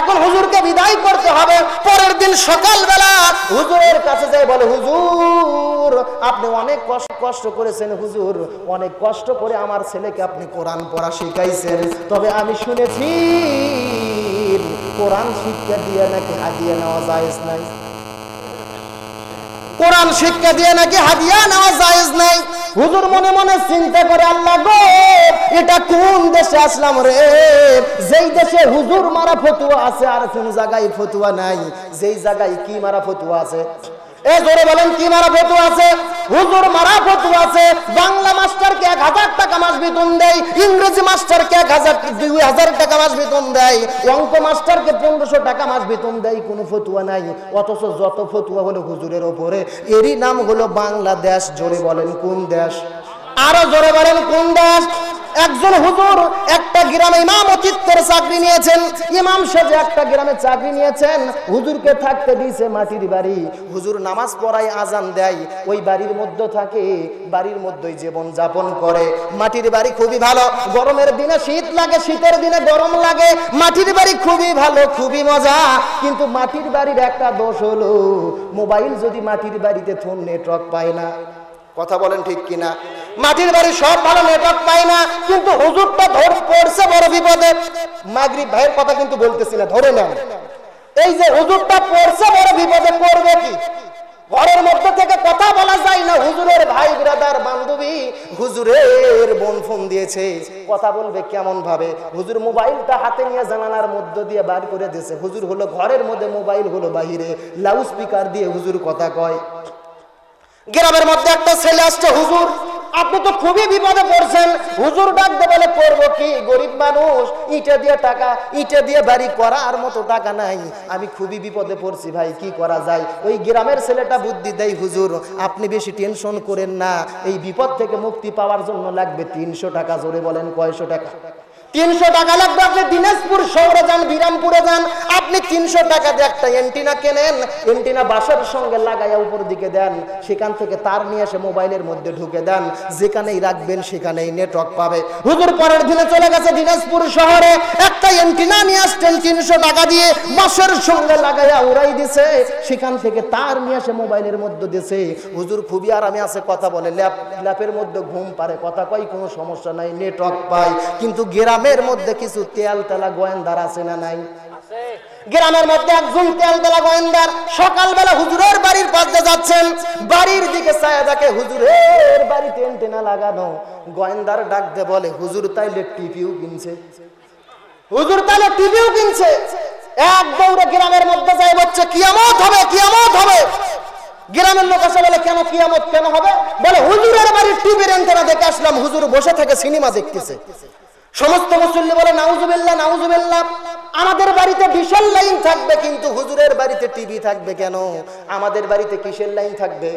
এখন হুজুরকে বিদায় করতে হবে। পরের দিন সকালবেলা হুজুরের কাছে যাই বলে, হুজুর, আপনি অনেক কষ্ট কষ্ট করেছেন হুজুর। অনেক কষ্ট করে আমার ছেলেকে আপনি কোরআন পড়া শিখাইছেন। তবে আমি শুনেছি, কোরআন শিক্ষা দিয়ে নাকি হাদিয়া নেওয়া যায় নাই। কোরআন শিক্ষা দিয়ে নাকি হাদিয়া নেওয়া জায়েজ নাই? হুজুর মনে মনে চিন্তা করে, আল্লাহ গো, এটা কোন দেশে আসলাম রে? যেই দেশে হুজুর মারা ফতুয়া আছে, আর কোন জায়গায় ফতুয়া নাই? যেই জায়গায় কি মারা ফতুয়া আছে? এ জোরে বলেন, কি মারা ফতুয়া আছে? হুজুর মারা ফতুয়া আছে। বাংলা মাস্টারকে এক হাজার টাকা মাস বেতন দেয়, ইংরেজি মাস্টারকে এক হাজার, দুই হাজার টাকা মাস বেতন দেয়, অঙ্ক মাস্টারকে পনেরোশো টাকা মাস বেতন দেয়, কোনো ফতুয়া নাই। অথচ যত ফতুয়া হলো হুজুরের ওপরে, এরই নাম হলো বাংলাদেশ। জোরে বলেন, কোন দেশ? আরও জোরে বলেন, কোন দেশ? একজন হুজুর একটা গ্রামে ইমামতিত্বের চাকরি নিয়েছেন। ইমাম সেজে একটা গ্রামে চাকরি নিয়েছেন। হুজুরকে থাকতে দিয়েছে মাটির বাড়ি। হুজুর নামাজ পড়ায় আজান দেয়। ওই বাড়ির মধ্যে থাকে, বাড়ির মধ্যেই জীবন যাপন করে। মাটির বাড়ি খুবই ভালো। গরমের দিনে শীত লাগে, শীতের দিনে গরম লাগে। মাটির বাড়ি খুবই ভালো, খুবই মজা। কিন্তু মাটির বাড়ির একটা দোষ হলো, মোবাইল যদি মাটির বাড়িতে ফোন নেটওয়ার্ক পায় না। কথা বলেন ঠিক কিনা? মাটির বাড়ি সব ভালো নেটওয়ার্ক পায় না, কিন্তু হুজুরটা ধর, পড়ছে বড় বিপদে। মাগরিব ভাইয়ের কথা কিন্তু বলতেছি না ধরে নেন এই যে হুজুরটা পড়ছে বড় বিপদে করবে কি? ঘরের মধ্যে থেকে কথা বলা যায় না, হুজুরের ভাই ব্রাদার বান্ধবী, হুজুরের বোন ফোন দিয়েছে। কথা বলবে কেমন ভাবে? হুজুর মোবাইলটা হাতে নিয়ে জানালার মধ্য দিয়ে বার করে দিয়েছে। হুজুর হলো ঘরের মধ্যে, মোবাইল হলো বাহিরে। লাউড স্পিকার দিয়ে হুজুর কথা কয়। গ্রামের মধ্যে একটা ছেলে আসছে, হুজুর। আপনি তো খুবই বিপদে পড়ছেন। হুজুর ডাকতে বলে, করব কি? গরিব মানুষ, ইটা দিয়ে টাকা, ইটা দিয়ে বাড়ি করার মতো টাকা নাই। আমি খুবই বিপদে পড়ছি ভাই, কি করা যায়? ওই গ্রামের ছেলেটা বুদ্ধি দেয়, হুজুর, আপনি বেশি টেনশন করেন না। এই বিপদ থেকে মুক্তি পাওয়ার জন্য লাগবে তিনশো টাকা, জোরে বলেন কয়শো টাকা? তিনশো টাকা লাগবে। আপনি দিনাজপুর শহরে যান, বিরামপুরে যান। আপনি তিনশো টাকা দিয়ে একটা এন্টিনা কেনেন। এন্টিনা বাসার সঙ্গে লাগাইয়া উপর দিকে দেন। সেখান থেকে তার নিয়ে এসে মোবাইলের মধ্যে ঢুকে দেন। যেখানেই রাখবেন, সেখানেই নেটওয়ার্ক পাবে। হুজুর, পরের দিনে চলে গেছে দিনাজপুর শহরে। একটা এন্টিনা নিয়ে আসছেন তিনশো টাকা দিয়ে। বাসের সঙ্গে লাগাইয়া উড়াই দিছে। সেখান থেকে তার নিয়ে এসে মোবাইলের মধ্যে দিছে। হুজুর, খুবই আরামে আছে, কথা বলে। ল্যাপ ল্যাপের মধ্যে ঘুম পারে। কথা কয়, কোনো সমস্যা নাই নেটওয়ার্ক পায়। কিন্তু গ্রামের মধ্যে কিছু তেল তেলা গোয়েন্দার আছে না নাই? গ্রামের মধ্যে একজন তেল তেলা গোয়েন্দার সকালবেলা হুজুরের বাড়ির পাশে যাচ্ছেন। বাড়ির দিকে ছায়া দেখে হুজুরের বাড়িতে এন্টেনা লাগানো। গোয়েন্দার ডাক দে বলে, হুজুর তাইলে টিভিও কিনছে। হুজুর তাহলে টিভিও কিনছে। এক দৌড়ে গ্রামের মধ্যে যাই বলছে, কিয়ামত হবে কিয়ামত হবে। গ্রামের লোক আসে বলে, কেন কিয়ামত, কেন হবে? বলে, হুজুরের বাড়ির টিভির এন্টেনা দেখে আসলাম। হুজুর বসে থেকে সিনেমা দেখতেছে। সমস্ত মুসল্লি বলে, নাউজুবিল্লাহ নাউজুবিল্লাহ, আমাদের বাড়িতে বিশাল লাইন থাকবে, কিন্তু হুজুরের বাড়িতে টিভি থাকবে কেন? আমাদের বাড়িতে কিসের লাইন থাকবে?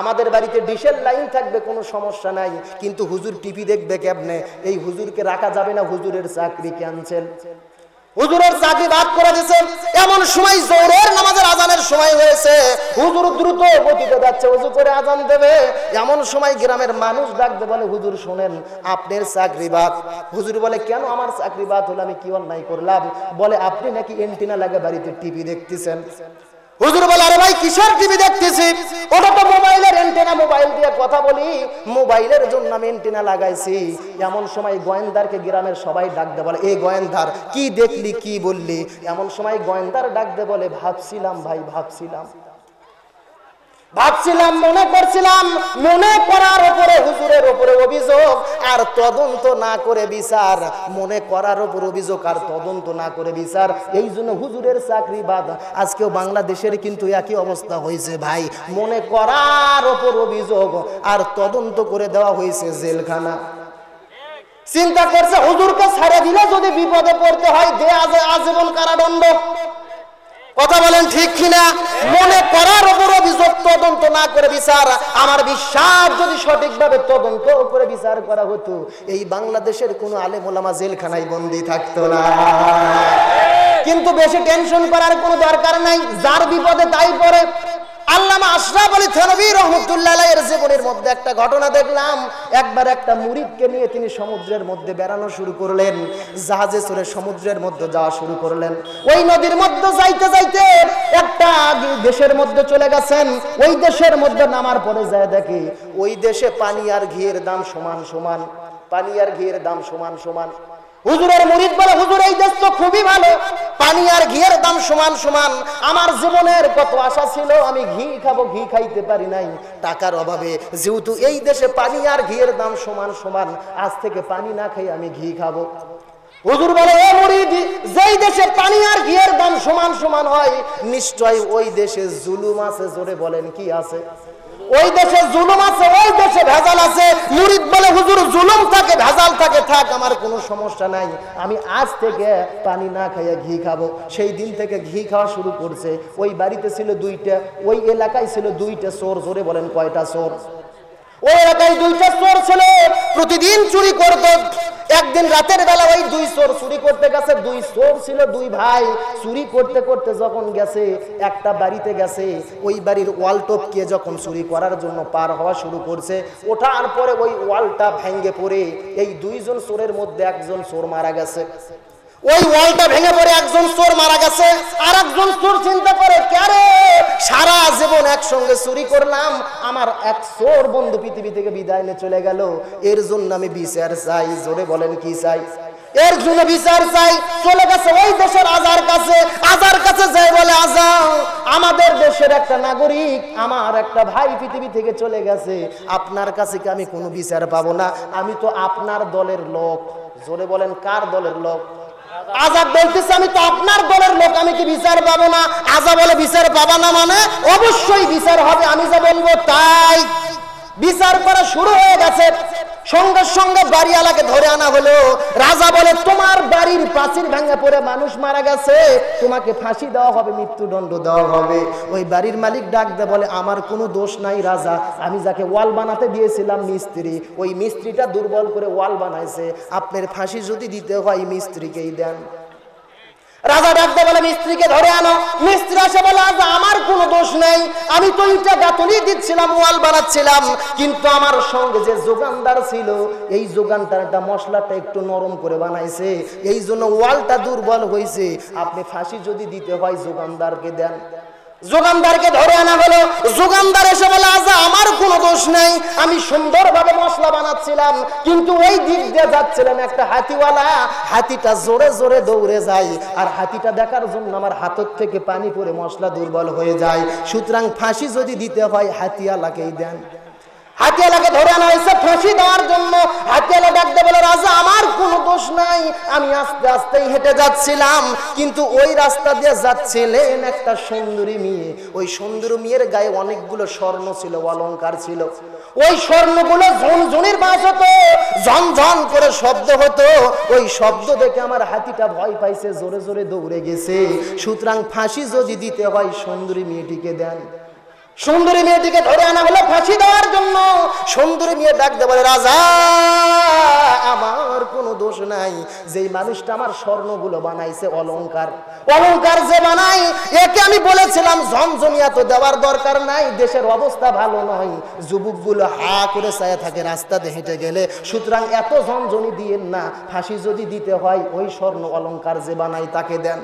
আমাদের বাড়িতে ডিশের লাইন থাকবে, কোনো সমস্যা নাই। কিন্তু হুজুর টিভি দেখবে কেমনে? এই হুজুরকে রাখা যাবে না, হুজুরের চাকরি ক্যান্সেল হুজুরের চাকরি বাদ করে দিয়েছে। এমন সময় জোরের নামাজের আজানের সময় হয়েছে। হুজুর দ্রুত গতিতে যাচ্ছে, উজু করে আজান দেবে। এমন সময় গ্রামের মানুষ ডাকতে বলে, হুজুর, শোনেন, আপনার চাকরি বাদ। হুজুর বলে, কেন আমার চাকরি বাদ হলো? আমি কি অন্যায় করলাম? বলে, আপনি নাকি এন্টিনা লাগে বাড়িতে টিভি দেখতেছেন। হুজুর বলে, আরে ভাই, কিসের টিভি দেখতেছি? ওটা তো মোবাইলের এন্টেনা মোবাইল দিয়ে কথা বলি। মোবাইলের জন্য আমি এন্টেনা লাগাইছি। এমন সময় গোয়েন্দারকে গ্রামের সবাই ডাকতে বলে এই গোয়েন্দার, কি দেখলি, কি বললি? এমন সময় গোয়েন্দার ডাকতে বলে, ভাবছিলাম ভাই, ভাবছিলাম। ভাবছিলাম, মনে করছিলাম, মনে করার উপরে হুজুরের উপরে অভিযোগ, আর তদন্ত না করে বিচার। মনে করার উপর অভিযোগ, আর তদন্ত না করে বিচার। এই জন্য হুজুরের চাকরি বাদ। আজকেও বাংলাদেশের কিন্তু একই অবস্থা হয়েছে ভাই। মনে করার উপর অভিযোগ, আর তদন্ত করে দেওয়া হয়েছে জেলখানা। চিন্তা করছে, হুজুরকে ছেড়ে দিলে যদি বিপদে পড়তে হয়, দেয়া যায় আজীবন কারাদণ্ড। কথা বলেন ঠিক কিনা? মনে করার উপর অভিযোগ তদন্ত না করে বিচার। আমার বিশ্বাস যদি সঠিকভাবে তদন্ত করে বিচার করা হতো, এই বাংলাদেশের কোনো আলেমোলামা জেলখানায় বন্দি থাকতো না। কিন্তু বেশি টেনশন করার কোনো দরকার নাই। যার বিপদে তাই পড়ে। আল্লামা আশরাফ আলী থানভী রহমতুল্লাহ এর জীবনের মধ্যে একটা ঘটনা দেখলাম। একবার একটা মুরিদকে নিয়ে তিনি সমুদ্রের মধ্যে বেড়ানো শুরু করলেন, জাহাজে চড়ে সমুদ্রের মধ্যে যাওয়া শুরু করলেন। ওই নদীর মধ্যে যাইতে যাইতে একটা দেশের মধ্যে চলে গেছেন। ওই দেশের মধ্যে নামার পরে যায় দেখি ওই দেশে পানি আর ঘিয়ের দাম সমান সমান, পানি আর ঘিয়ের দাম সমান সমান। হুজুরের মুরিদ বলে, হুজুর, এই দেশ তো খুবই ভালো। পানি আর ঘিয়ের দাম সমান সমান। আমার জীবনের কত আশা ছিল, আমি ঘি খাব, ঘি খাইতে পারি নাই। টাকার অভাবে, যেহেতু এই দেশে পানি আর ঘিয়ের দাম সমান সমান, আজ থেকে পানি না খাই আমি ঘি খাব। হুজুর বলে ও মুরিদ, যেই দেশে পানি আর ঘিয়ের দাম সমান সমান হয় নিশ্চয় ওই দেশে জুলুম আছে, জোরে বলেন কি আছে? ওই দেশে জুলুম আছে, ওই দেশে ভেজাল আছে। মুরিদ বলে, হুজুর, জুলুম থাকে, ভেজাল থাকে, থাক, আমার কোনো সমস্যা নাই। আমি আজ থেকে পানি না খাইয়া ঘি খাব। সেই দিন থেকে ঘি খাওয়া শুরু করছে। ওই বাড়িতে ছিল দুইটা, ওই এলাকায় ছিল দুইটা চোর, জোরে বলেন কয়টা চোর? ওই এলাকায় দুইটা চোর ছিল। প্রতিদিন চুরি করত। একদিন রাতের বেলা ওই দুই চোর চুরি করতে গেছে। দুই চোর ছিল দুই ভাই। চুরি করতে করতে যখন গেছে, একটা বাড়িতে গেছে। ওই বাড়ির ওয়াল টপকে যখন চুরি করার জন্য পার হওয়া শুরু করছে, ওঠার পরে ওই ওয়ালটা ভেঙে পড়ে। এই দুইজন চোরের মধ্যে একজন চোর মারা গেছে। ওই ওয়ালটা ভেঙে পড়ে একজন চোর মারা গেছে। আর একজন চোর চিন্তা করে ক্যারে সারা জীবন একসঙ্গে চুরি করলাম। আমার এক চোর বন্ধু পৃথিবী থেকে বিদায় নিয়ে চলে গেল। এর জন্য আমি বিচার চাই। জোরে বলেন, কি চাই? এর জন্য বিচার চাই। চলে গেছে ওই দেশের আজার কাছে। আজার কাছে যাই বলে, আজাও, আমাদের দেশের একটা নাগরিক আমার একটা ভাই পৃথিবী থেকে চলে গেছে। আপনার কাছে কি আমি কোনো বিচার পাবো না? আমি তো আপনার দলের লোক। জোরে বলেন, কার দলের লোক? আজাদ বলতেছে, আমি তো আপনার দলের লোক, আমি কি বিচার পাবো না? আজা বলে, বিচার পাবা না মানে অবশ্যই বিচার হবে, আমি যা বলব তাই। বিচার করা শুরু হয়ে গেছে। সঙ্গে সঙ্গে বাড়িওয়ালাকে ধরে আনা হলো। রাজা বলে, তোমার বাড়ির প্রাচীর ভেঙে পড়ে মানুষ মারা গেছে। তোমাকে ফাঁসি দেওয়া হবে, মৃত্যুদণ্ড দেওয়া হবে। ওই বাড়ির মালিক ডাক দে বলে, আমার কোনো দোষ নাই রাজা। আমি যাকে ওয়াল বানাতে দিয়েছিলাম, মিস্ত্রি। ওই মিস্ত্রিটা দুর্বল করে ওয়াল বানাইছে। আপনার ফাঁসি যদি দিতে হয়, মিস্ত্রিকেই দেন। রাজা ডাকতে বলে, মিস্ত্রিকে ধরে আনো। মিস্ত্রি আসে বলে, আজ আমার কোনো দোষ নাই। আমি তো ইটা বেতনই দিচ্ছিলাম, ওয়াল বানাচ্ছিলাম। কিন্তু আমার সঙ্গে যে যোগানদার ছিল, এই যোগানদারটা মশলাটা একটু নরম করে বানাইছে। এই জন্য ওয়ালটা দুর্বল হয়েছে আপনি ফাঁসি যদি দিতে হয়, যোগানদারকে দেন। যোগানদারকে ধরে আনা হলো। যোগানদার এসে বলে, আজা আমার কোনো দোষ নাই। আমি সুন্দরভাবে মশলা বানাচ্ছিলাম, কিন্তু ওই দিক দিয়ে যাচ্ছিলেন একটা হাতিওয়ালা। হাতিটা জোরে জোরে দৌড়ে যায়, আর হাতিটা দেখার জন্য আমার হাতের থেকে পানি পরে মশলা দুর্বল হয়ে যায়। সুতরাং ফাঁসি যদি দিতে হয় হাতিয়ালাকেই দেন। হাতিয়ালাকে ধরে আনা হয়েছে, ফাঁসি দেওয়ার জন্য। হাতিয়ালা ডাকতে বলে, রাজা, আমার কোনো দোষ নাই। আমি আস্তে হেঁটে যাচ্ছিলাম। কিন্তু ওই রাস্তা দিয়ে যাচ্ছিলেন একটা সুন্দরী মেয়ে। ওই সুন্দরী মেয়ের গায়ে অনেকগুলো স্বর্ণ ছিল অলংকার ছিল। ওই স্বর্ণগুলো ঝনঝনির বাস হতো, ঝনঝন করে শব্দ হতো। ওই শব্দ দেখে আমার হাতিটা ভয় পাইছে, জোরে জোরে দৌড়ে গেছে। সুতরাং ফাঁসি যদি দিতে হয়, সুন্দরী মেয়েটিকে দেন। সুন্দরী মেয়েটিকে ধরে আনা হলো, ফাঁসি দেওয়ার জন্য। সুন্দরী মেয়ে ডাকতে বলে, রাজা, আমার কোনো দোষ নাই। যেই মানুষটা আমার স্বর্ণগুলো বানাইছে, অলংকার। অলংকার যে বানাই, একে আমি বলেছিলাম, ঝমঝমিয়া তো দেওয়ার দরকার নাই, দেশের অবস্থা ভালো নয়। যুবকগুলো হা করে চায়া থাকে রাস্তাতে হেঁটে গেলে। সুতরাং এত ঝমঝমি দিয়েন না, ফাঁসি যদি দিতে হয়, ওই স্বর্ণ অলংকার যে বানাই, তাকে দেন।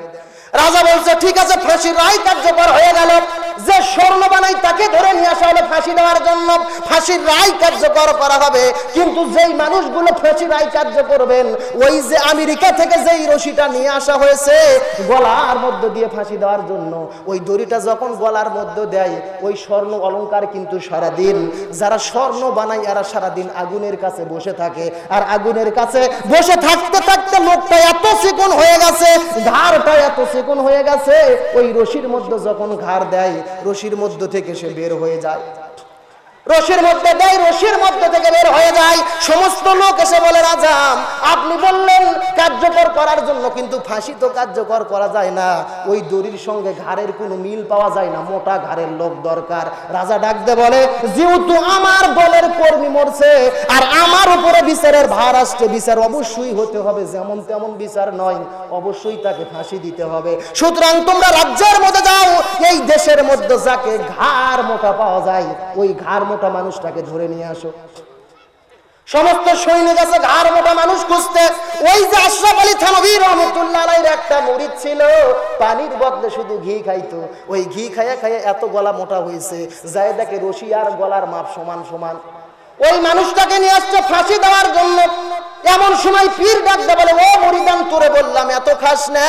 রাজা বলছে, ঠিক আছে, ফাঁসির রায় কার্যকর হয়ে গেল। যে স্বর্ণ বানাই তাকে ধরে নিয়ে আসা হলো ফাঁসি দেওয়ার জন্য। ফাঁসির রায় কার্যকর করা হবে। কিন্তু যেই মানুষগুলো ফাঁসির রায় কার্য করবেন, ওই যে আমেরিকা থেকে যেই রশিটা নিয়ে আসা হয়েছে, গলার মধ্যে দিয়ে ফাঁসি দেওয়ার জন্য। ওই দড়িটা যখন গলার মধ্যে দেয়, ওই স্বর্ণ অলংকার কিন্তু সারাদিন। যারা স্বর্ণ বানায়, এরা সারাদিন আগুনের কাছে বসে থাকে। আর আগুনের কাছে বসে থাকতে থাকতে লোকটা এত চিকন হয়ে গেছে ধারটা এত চিকন হয়ে গেছে, ওই রশির মধ্যে যখন ঘাড় দেয়, রশির মধ্য থেকে সে বের হয়ে যায়। রশির মধ্যে দেয় রশির মধ্যে থেকে বের হয়ে যায়। সমস্ত লোক এসে বলে, রাজা, আপনি বললেন কার্যকর করার জন্য, কিন্তু ফাঁসি তো কার্যকর করা যায় না। ওই দড়ির সঙ্গে ঘাড়ের কোনো মিল পাওয়া যায় না, মোটা ঘাড়ের লোক দরকার। রাজা ডাকতে বলে, যেহেতু আমার দলের কর্মী মরছে, আর আমার উপরে বিচারের ভার আসছে, বিচার অবশ্যই হতে হবে, যেমন তেমন বিচার নয়, অবশ্যই তাকে ফাঁসি দিতে হবে। সুতরাং তোমরা রাজ্যের মধ্যে যাও, এই দেশের মধ্যে যাকে ঘাড় মোটা পাওয়া যায়, ওই ঘাড় মোটা মানুষটাকে ধরে নিয়ে আসো। সমস্ত সৈন্য গেছে ঘাড় মোটা মানুষ খুঁজতে। ওই যে আশরাফ আলী থানবী রহমতুল্লাহ একটা মরিচ ছিল, পানির বদলে শুধু ঘি খাইতো। ওই ঘি খাইয়া খাইয়া এত গলা মোটা হয়েছে যায় দেখে রশি আর গলার মাপ সমান সমান। ওই মানুষটাকে নিয়ে আসছে ফাঁসি দেওয়ার জন্য। এমন সময় পীর ডাকতে বলে, ও মরিদান, তোরে বললাম, এত খাস না,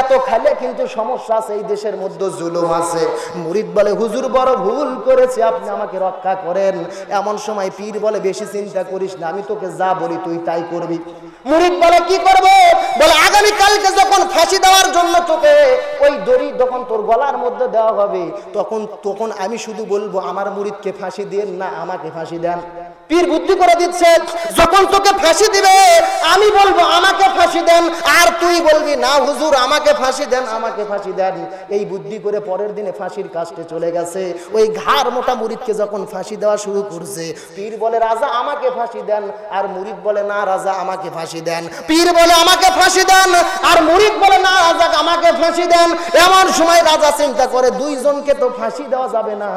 এত খালে কিন্তু সমস্যা আছে, এই দেশের মধ্যে জুলুম আছে। মুরিদ বলে, হুজুর, বড় ভুল করেছে, আপনি আমাকে রক্ষা করেন। এমন সময় পীর বলে, বেশি চিন্তা করিস না, আমি তোকে যা বলি, তুই তাই করবি। মুরিদ বলে, কি করব? বলে, আগামী কালকে যখন ফাঁসি দেওয়ার জন্য তোকে ওই দড়ি যখন তোর গলার মধ্যে দেওয়া হবে, তখন তখন আমি শুধু বলব, আমার মুরিদকে ফাঁসি দেন না, আমাকে ফাঁসি দেন। পীর বুদ্ধি করে দিচ্ছে, যখন তোকে ফাঁসি দিবে, আমি বলব, আমাকে ফাঁসি দেন, আর তুই বলবি, না হুজুর, আমাকে ফাঁসি দেন, আমাকে ফাঁসি দেন। এই বুদ্ধি করে পরের দিনে ফাঁসির কাজটে চলে গেছে। ওই ঘাড় মোটা মুরিদকে যখন ফাঁসি দেওয়া শুরু করছে, পীর বলে, রাজা, আমাকে ফাঁসি দেন। আর মুরিদ বলে, না রাজা, আমাকে ফাঁসি দেন। পীর বলে, আমাকে ফাঁসি দেন। আর মুরিদ বলে, না রাজা, আমাকে ফাঁসি দেন। এমন সময় রাজা চিন্তা করে, দুইজনকে তো ফাঁসি দেওয়া যাবে না,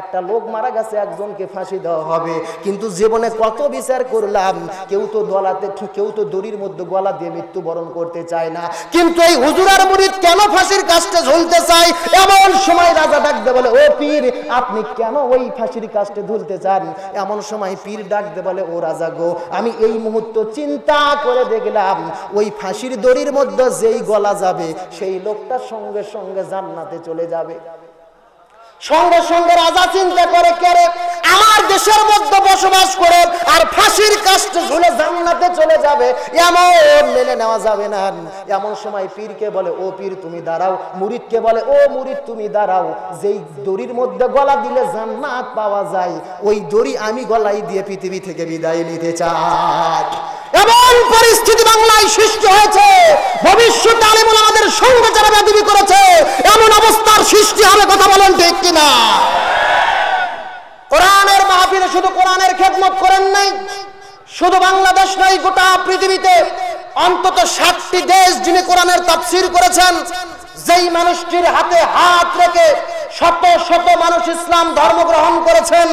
একটা লোক মারা গেছে, একজনকে ফাঁসি দেওয়া হবে। কিন্তু জীবনে কত বিচার করলাম, কেউ তো দলাতে কেউ তো দড়ির মধ্যে গলা দিয়ে মৃত্যুবরণ করতে চায় না। কিন্তু এই হুজুরার মুরিদ কেন ফাঁসির কাজটা ঝুলতে চায়? এমন সময় রাজা ডাকতে বলে, ও পীর, আপনি কেন ওই ফাঁসির কাজটা ঝুলতে চান? এমন সময় পীর ডাকতে বলে, ও রাজা গো, আমি এই মুহূর্ত চিন্তা করে দেখলাম, ওই ফাঁসির দড়ির মধ্যে যেই গলা যাবে, সেই লোকটা সঙ্গে সঙ্গে জান্নাতে চলে যাবে। সঙ্গে সঙ্গে রাজা চিন্তা করে কেরে আমার দেশের মধ্যে বসবাস করে আর ফাঁসির কাষ্ট ঝুলে জান্নাতে চলে যাবে, এমন মেনে নেওয়া যাবে না। এমন সময় পীরকে বলে, ও পীর, তুমি দাঁড়াও। মুরিদকে বলে, ও মুরিদ, তুমি দাঁড়াও। যেই দড়ির মধ্যে গলা দিলে জান্নাত পাওয়া যায়, ওই দড়ি আমি গলাই দিয়ে পৃথিবী থেকে বিদায় নিতে চাই। এমন পরিস্থিতি বাংলায় সৃষ্টি হয়েছে, ভবিষ্যতে আলিমুল আমাদের সঙ্গে যারা বেদবি করেছে, এমন অবস্থার সৃষ্টি হবে, কথা বলেন ঠিক কিনা? কোরআনের মাহফিলে শুধু কোরআনের খেদমত করেন নাই, শুধু বাংলাদেশ নয়, গোটা পৃথিবীতে অন্তত ষাটটি দেশ যিনি কোরআনের তাফসির করেছেন, যেই মানুষটির হাতে হাত রেখে শত শত মানুষ ইসলাম ধর্ম গ্রহণ করেছেন,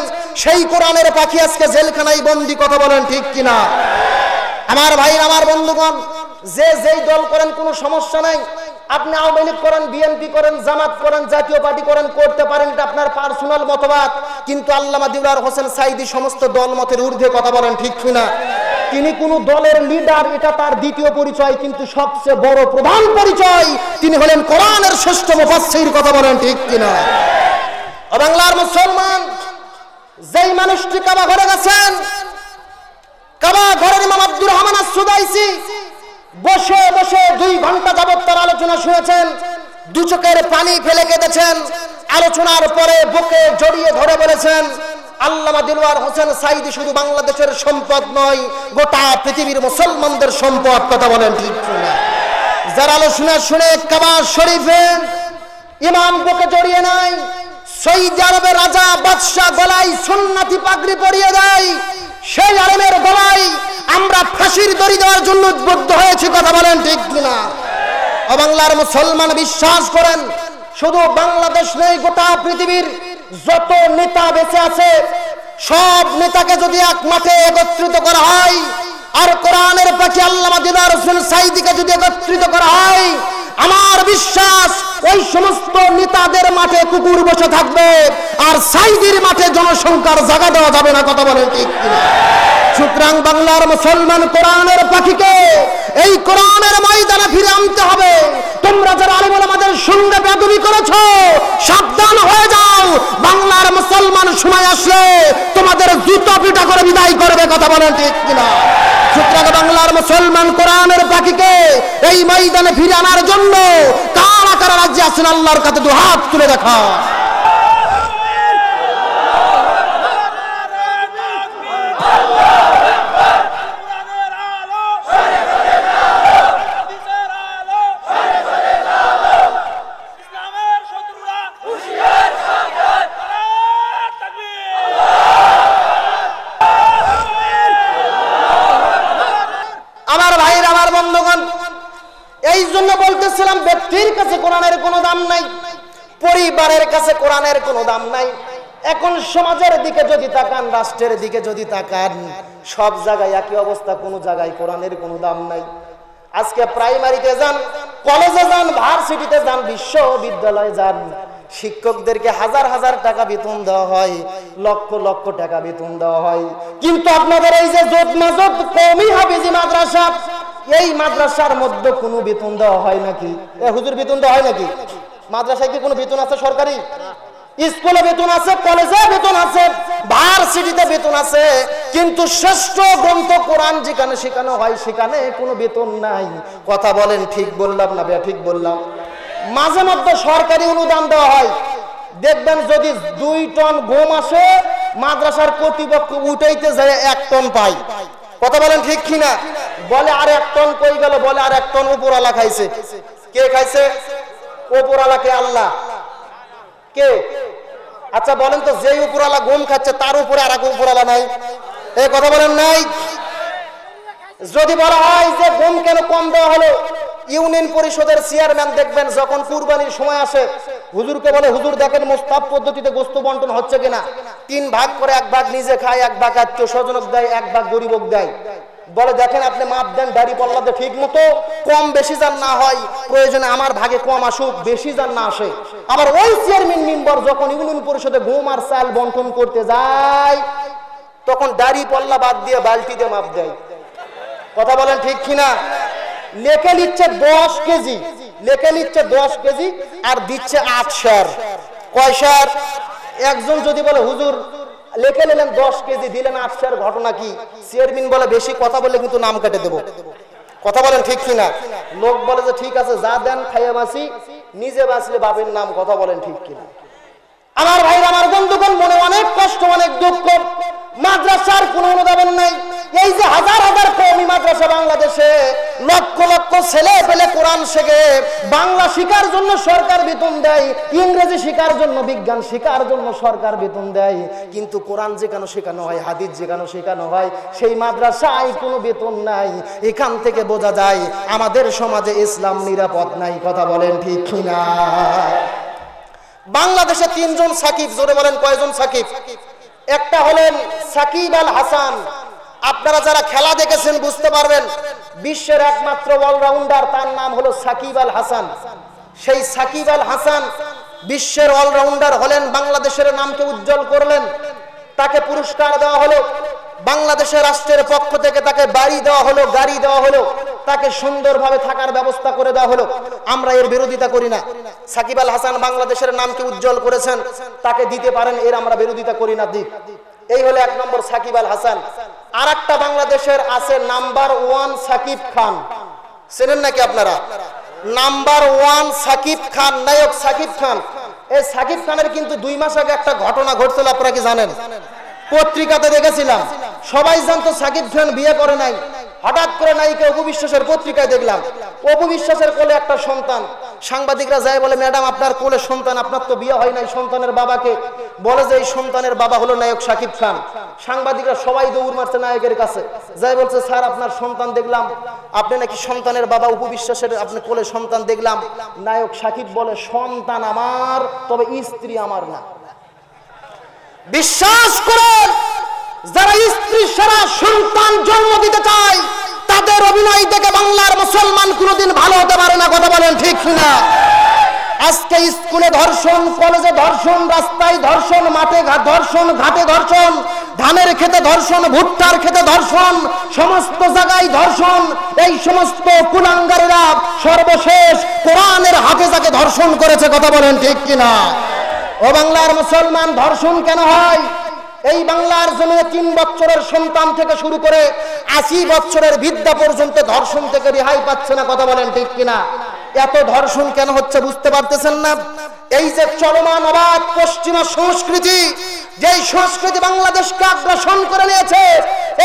সেই কোরআনের পাখি আজকে জেলখানায় বন্দি, কথা বলেন ঠিক কিনা? আমার ভাই আমার বন্ধুগণ, যে যেই দল করেন, কোনো সমস্যা নাই। আপনি আওয়ামী লীগ করেন, বিএনপি করেন, জামাত করেন, জাতীয় পার্টি করেন, করতে পারেন, এটা আপনার পার্সোনাল মতবাদ। কিন্তু আল্লামা দিউলার হোসেন সাইদি সমস্ত দল মতের ঊর্ধ্বে কথা বলেন, ঠিক কিনা? তিনি কোন দলের লিডার এটা তার দ্বিতীয় পরিচয়, কিন্তু সবচেয়ে বড় প্রধান পরিচয়, তিনি হলেন কোরআনের শ্রেষ্ঠ মুফাসসির কথা বলেন, ঠিক কিনা? বাংলার মুসলমান, যেই মানুষটি কাবা ঘরে গেছেন কাবা ঘরের ইমাম আব্দুর রহমান সুদাইসি বসে বসে দুই ঘণ্টা যাবত তার আলোচনা শুনেছেন, দু চোখের পানি ফেলে কেঁদেছেন, আলোচনার পরে বুকে জড়িয়ে ধরে বলেছেন, আল্লামা দিলওয়ার হোসেন সাইদি শুধু বাংলাদেশের সম্পদ নয়, গোটা পৃথিবীর মুসলমানদের সম্পদ, কথা বলেন ঠিক যারা আলোচনা শুনে কাবা শরীফে ইমাম বুকে জড়িয়ে নাই সৌদি আরবের রাজা বাদশাহ গলায় সুন্নাতি পাগড়ি পরিয়ে দেয় সেই আলমের গলায় আমরা ফাঁসির দড়ি দেওয়ার জন্য উদ্বুদ্ধ হয়েছি, কথা বলেন ঠিক কিনা? বাংলার মুসলমান বিশ্বাস করেন, শুধু বাংলাদেশ নেই, গোটা পৃথিবীর যত নেতা বেঁচে আছে, সব নেতাকে যদি এক মাঠে একত্রিত করা হয়, আর কোরআনের পাখি আল্লামা দিদার হোসেন সাইদিকে যদি একত্রিত করা হয় আমার বিশ্বাস, ওই সমস্ত নেতাদের মাঠে কুকুর বসে থাকবে, আর সাইদির মাঠে জনসংখ্যার জায়গা দেওয়া যাবে না, কথা বলেন ঠিক সুতরাং বাংলার মুসলমান কোরআনের পাখিকে এই কোরআনের ময়দানে ফিরে আনতে হবে। তোমরা যারা আলিমুল আমাদের সঙ্গে বেদবি করেছ, সাবধান হয়ে যাও। বাংলার মুসলমান সময় আসলে তোমাদের জুতো পিটা করে বিদায় করবে, কথা বলেন ঠিক কিনা? সুতরাং বাংলার মুসলমান কোরআনের পাখিকে এই ময়দানে ফিরে আনার জন্য কারা কারা রাজ্যে আছেন? আল্লাহর কাছে দু হাত তুলে দেখা আমার ভাইয়ের আমার বন্ধুগণ এই জন্য বলতেছিলাম ব্যক্তির কাছে কোরআনের কোনো দাম নাই পরিবারের কাছে কোরআনের কোনো দাম নাই। এখন সমাজের দিকে যদি তাকান, রাষ্ট্রের দিকে যদি তাকান, সব জায়গায় একই অবস্থা, কোনো জায়গায় কোরআনের কোনো দাম নাই। আজকে প্রাইমারিতে যান, কলেজে যান, ভার্সিটিতে যান, বিশ্ববিদ্যালয়ে যান, শিক্ষকদেরকে হাজার হাজার টাকা বেতন দেওয়া হয়, লক্ষ লক্ষ টাকা বেতন দেওয়া হয়। কিন্তু আপনাদের এই যে জোট মাজত কমই হাফিজি মাদ্রাসা, এই মাদ্রাসার মধ্যে কোনো বেতন দেওয়া হয় নাকি? হুজুর, বেতন দেওয়া হয় নাকি? মাদ্রাসায় কি কোনো বেতন আছে সরকারি? স্কুলে বেতন আছে, কলেজে বেতন আছে, ভার্সিটিতে বেতন আছে, কিন্তু শ্রেষ্ঠ গ্রন্থ কোরআন যেখানে শেখানো হয়, সেখানে কোনো বেতন নাই। কথা বলেন, ঠিক বললাম না বে ঠিক বললাম। মাঝে মধ্যে সরকারি অনুদান দেওয়া হয়। দেখবেন যদি দুই টন গম আসে, মাদ্রাসার কর্তৃপক্ষ উঠাইতে যায়, এক টন পাই। কথা বলেন ঠিক কিনা? বলে, আর এক টন কই গেল? বলে, আর এক টন উপরওয়ালা খাইছে। কে খাইছে? উপরওয়ালা কে আল্লাহ। কে? আচ্ছা বলেন তো যে উপরালা গম খাচ্ছে, তার উপরে আর এক উপরওয়ালা নাই। এই কথা বলেন নাই? যদি বলা হয় যে গম কেন কম দেওয়া হলো, ইউনিয়ন পরিষদের চেয়ারম্যান দেখবেন যখন কুরবানির সময় আসে, হুজুরকে বলে, হুজুর, দেখেন মোস্তাব পদ্ধতিতে গোস্ত বন্টন হচ্ছে কিনা? তিন ভাগ করে এক ভাগ নিজে খায়, এক ভাগ আত্মীয় স্বজনক দেয়, এক ভাগ গরিবক দেয়। বলে, দেখেন আপনি মাপ দেন, দাড়ি পাল্লাতে ঠিক মতো। কম বেশি যান না হয়, প্রয়োজনে আমার ভাগে কম আসুক, বেশি যান না আসে। আবার ওই চেয়ারম্যান মেম্বার যখন ইউনিয়ন পরিষদে ঘুম আর চাল বন্টন করতে যায়, তখন দাড়ি পাল্লা বাদ দিয়ে বালতিতে মাপ দেয়। কথা বলেন ঠিক কিনা? লেখে নিচ্ছে দশ কেজি, লেখে নিচ্ছে দশ কেজি, আর দিচ্ছে আট শেয়ার। কয়সার একজন যদি বলে, হুজুর লেখে নিলেন দশ কেজি, দিলেন আটশার ঘটনা কি? চেয়ারম্যান বলে বেশি কথা বলে কিন্তু নাম কেটে দেবো। কথা বলেন ঠিক কিনা? লোক বলে যে ঠিক আছে, যা দেন খাইয়া বাঁচি, নিজে বাঁচলে বাপের নাম কথা বলেন ঠিক কিনা? আমার ভাই আমার বন্ধুগণ, মনে অনেক কষ্ট, অনেক দুঃখ। মাদ্রাসার কোনো অনুদান নাই। এই যে হাজার হাজার কমি মাদ্রাসা বাংলাদেশে, লক্ষ লক্ষ ছেলে পেলে কোরআন শেখে। বাংলা শিকার জন্য সরকার বেতন দেয়, ইংরেজি শিকার জন্য, বিজ্ঞান শিকার জন্য সরকার বেতন দেয়। কিন্তু কোরআন যেখানে শেখানো হয়, হাদিস যেখানে শেখানো হয়, সেই মাদ্রাসায় কোনো বেতন নাই। এখান থেকে বোঝা যায়, আমাদের সমাজে ইসলাম নিরাপদ নাই, কথা বলেন ঠিক কিনা? বাংলাদেশে তিনজন সাকিব, জোরে বলেন কয়জন সাকিব? একটা হলেন সাকিব আল হাসান। আপনারা যারা খেলা দেখেছেন বুঝতে পারবেন, বিশ্বের একমাত্র অলরাউন্ডার, তার নাম হলো সাকিব আল হাসান। সেই সাকিব আল হাসান বিশ্বের অলরাউন্ডার হলেন, বাংলাদেশের নামকে উজ্জ্বল করলেন। তাকে পুরস্কার দেওয়া হলো বাংলাদেশের রাষ্ট্রের পক্ষ থেকে তাকে বাড়ি দেওয়া হলো, গাড়ি দেওয়া হলো, তাকে সুন্দরভাবে থাকার ব্যবস্থা করে দেওয়া হলো। আমরা এর বিরোধিতা করি না। সাকিব আল হাসান বাংলাদেশের নামকে উজ্জ্বল করেছেন, তাকে দিতে পারেন, এর আমরা বিরোধিতা করি না, দিক। এই হলো এক নম্বর সাকিব আল হাসান। আর একটা বাংলাদেশের আছে নাম্বার ওয়ান সাকিব খান। চেনেন নাকি আপনারা? নাম্বার ওয়ান সাকিব খান, নায়ক সাকিব খান। এই সাকিব খানের কিন্তু দুই মাস আগে একটা ঘটনা ঘটছিল, আপনারা কি জানেন? পত্রিকাতে দেখেছিলাম। সবাই জানতো সাকিব খান বিয়ে করে নাই। হঠাৎ করে নায়িকা অপবিশ্বাসের পত্রিকায় দেখলাম। অপবিশ্বাসের কোলে একটা সন্তান। সাংবাদিকরা যায় বলে, ম্যাডাম, আপনার কোলে সন্তান, আপনার তো বিয়ে হয় নাই সন্তানের বাবাকে। বলে যে, এই সন্তানের বাবা হলো নায়ক সাকিব খান। সাংবাদিকরা সবাই দৌড় মারছে নায়কের কাছে। যাই বলছে, স্যার, আপনার সন্তান দেখলাম। আপনি নাকি সন্তানের বাবা উপবিশ্বাসের আপনি কোলে সন্তান দেখলাম। নায়ক সাকিব বলে, সন্তান আমার, তবে স্ত্রী আমার না। বিশ্বাস করেন, যারা স্ত্রী সারা সন্তান জন্ম দিতে চায়, তাদের অভিনয় দেখে বাংলার মুসলমান কোনোদিন ভালো হতে পারে না, কথা বলেন ঠিক না আজকে স্কুলে ধর্ষণ, কলেজে ধর্ষণ, রাস্তায় ধর্ষণ, মাঠে ধর্ষণ, ঘাটে ধর্ষণ, ধানের খেতে ধর্ষণ, ভুট্টার খেতে ধর্ষণ, সমস্ত জায়গায় ধর্ষণ, এই সমস্ত কুলাঙ্গারেরা সর্বশেষ কোরআনের হাফেজাকে ধর্ষণ করেছে, কথা বলেন ঠিক কিনা? ও বাংলার মুসলমান ধর্ষণ কেন হয়? এই বাংলার জন্য তিন বছরের সন্তান থেকে শুরু করে আশি বছরের বিদ্যা পর্যন্ত ধর্ষণ থেকে রেহাই পাচ্ছে না, কথা বলেন ঠিক কিনা? এত ধর্ষণ কেন হচ্ছে বুঝতে পারতেছেন না? এই যে চলমান অবাধ পশ্চিমা সংস্কৃতি যেই সংস্কৃতি বাংলাদেশকে আগ্রাসন করে নিয়েছে,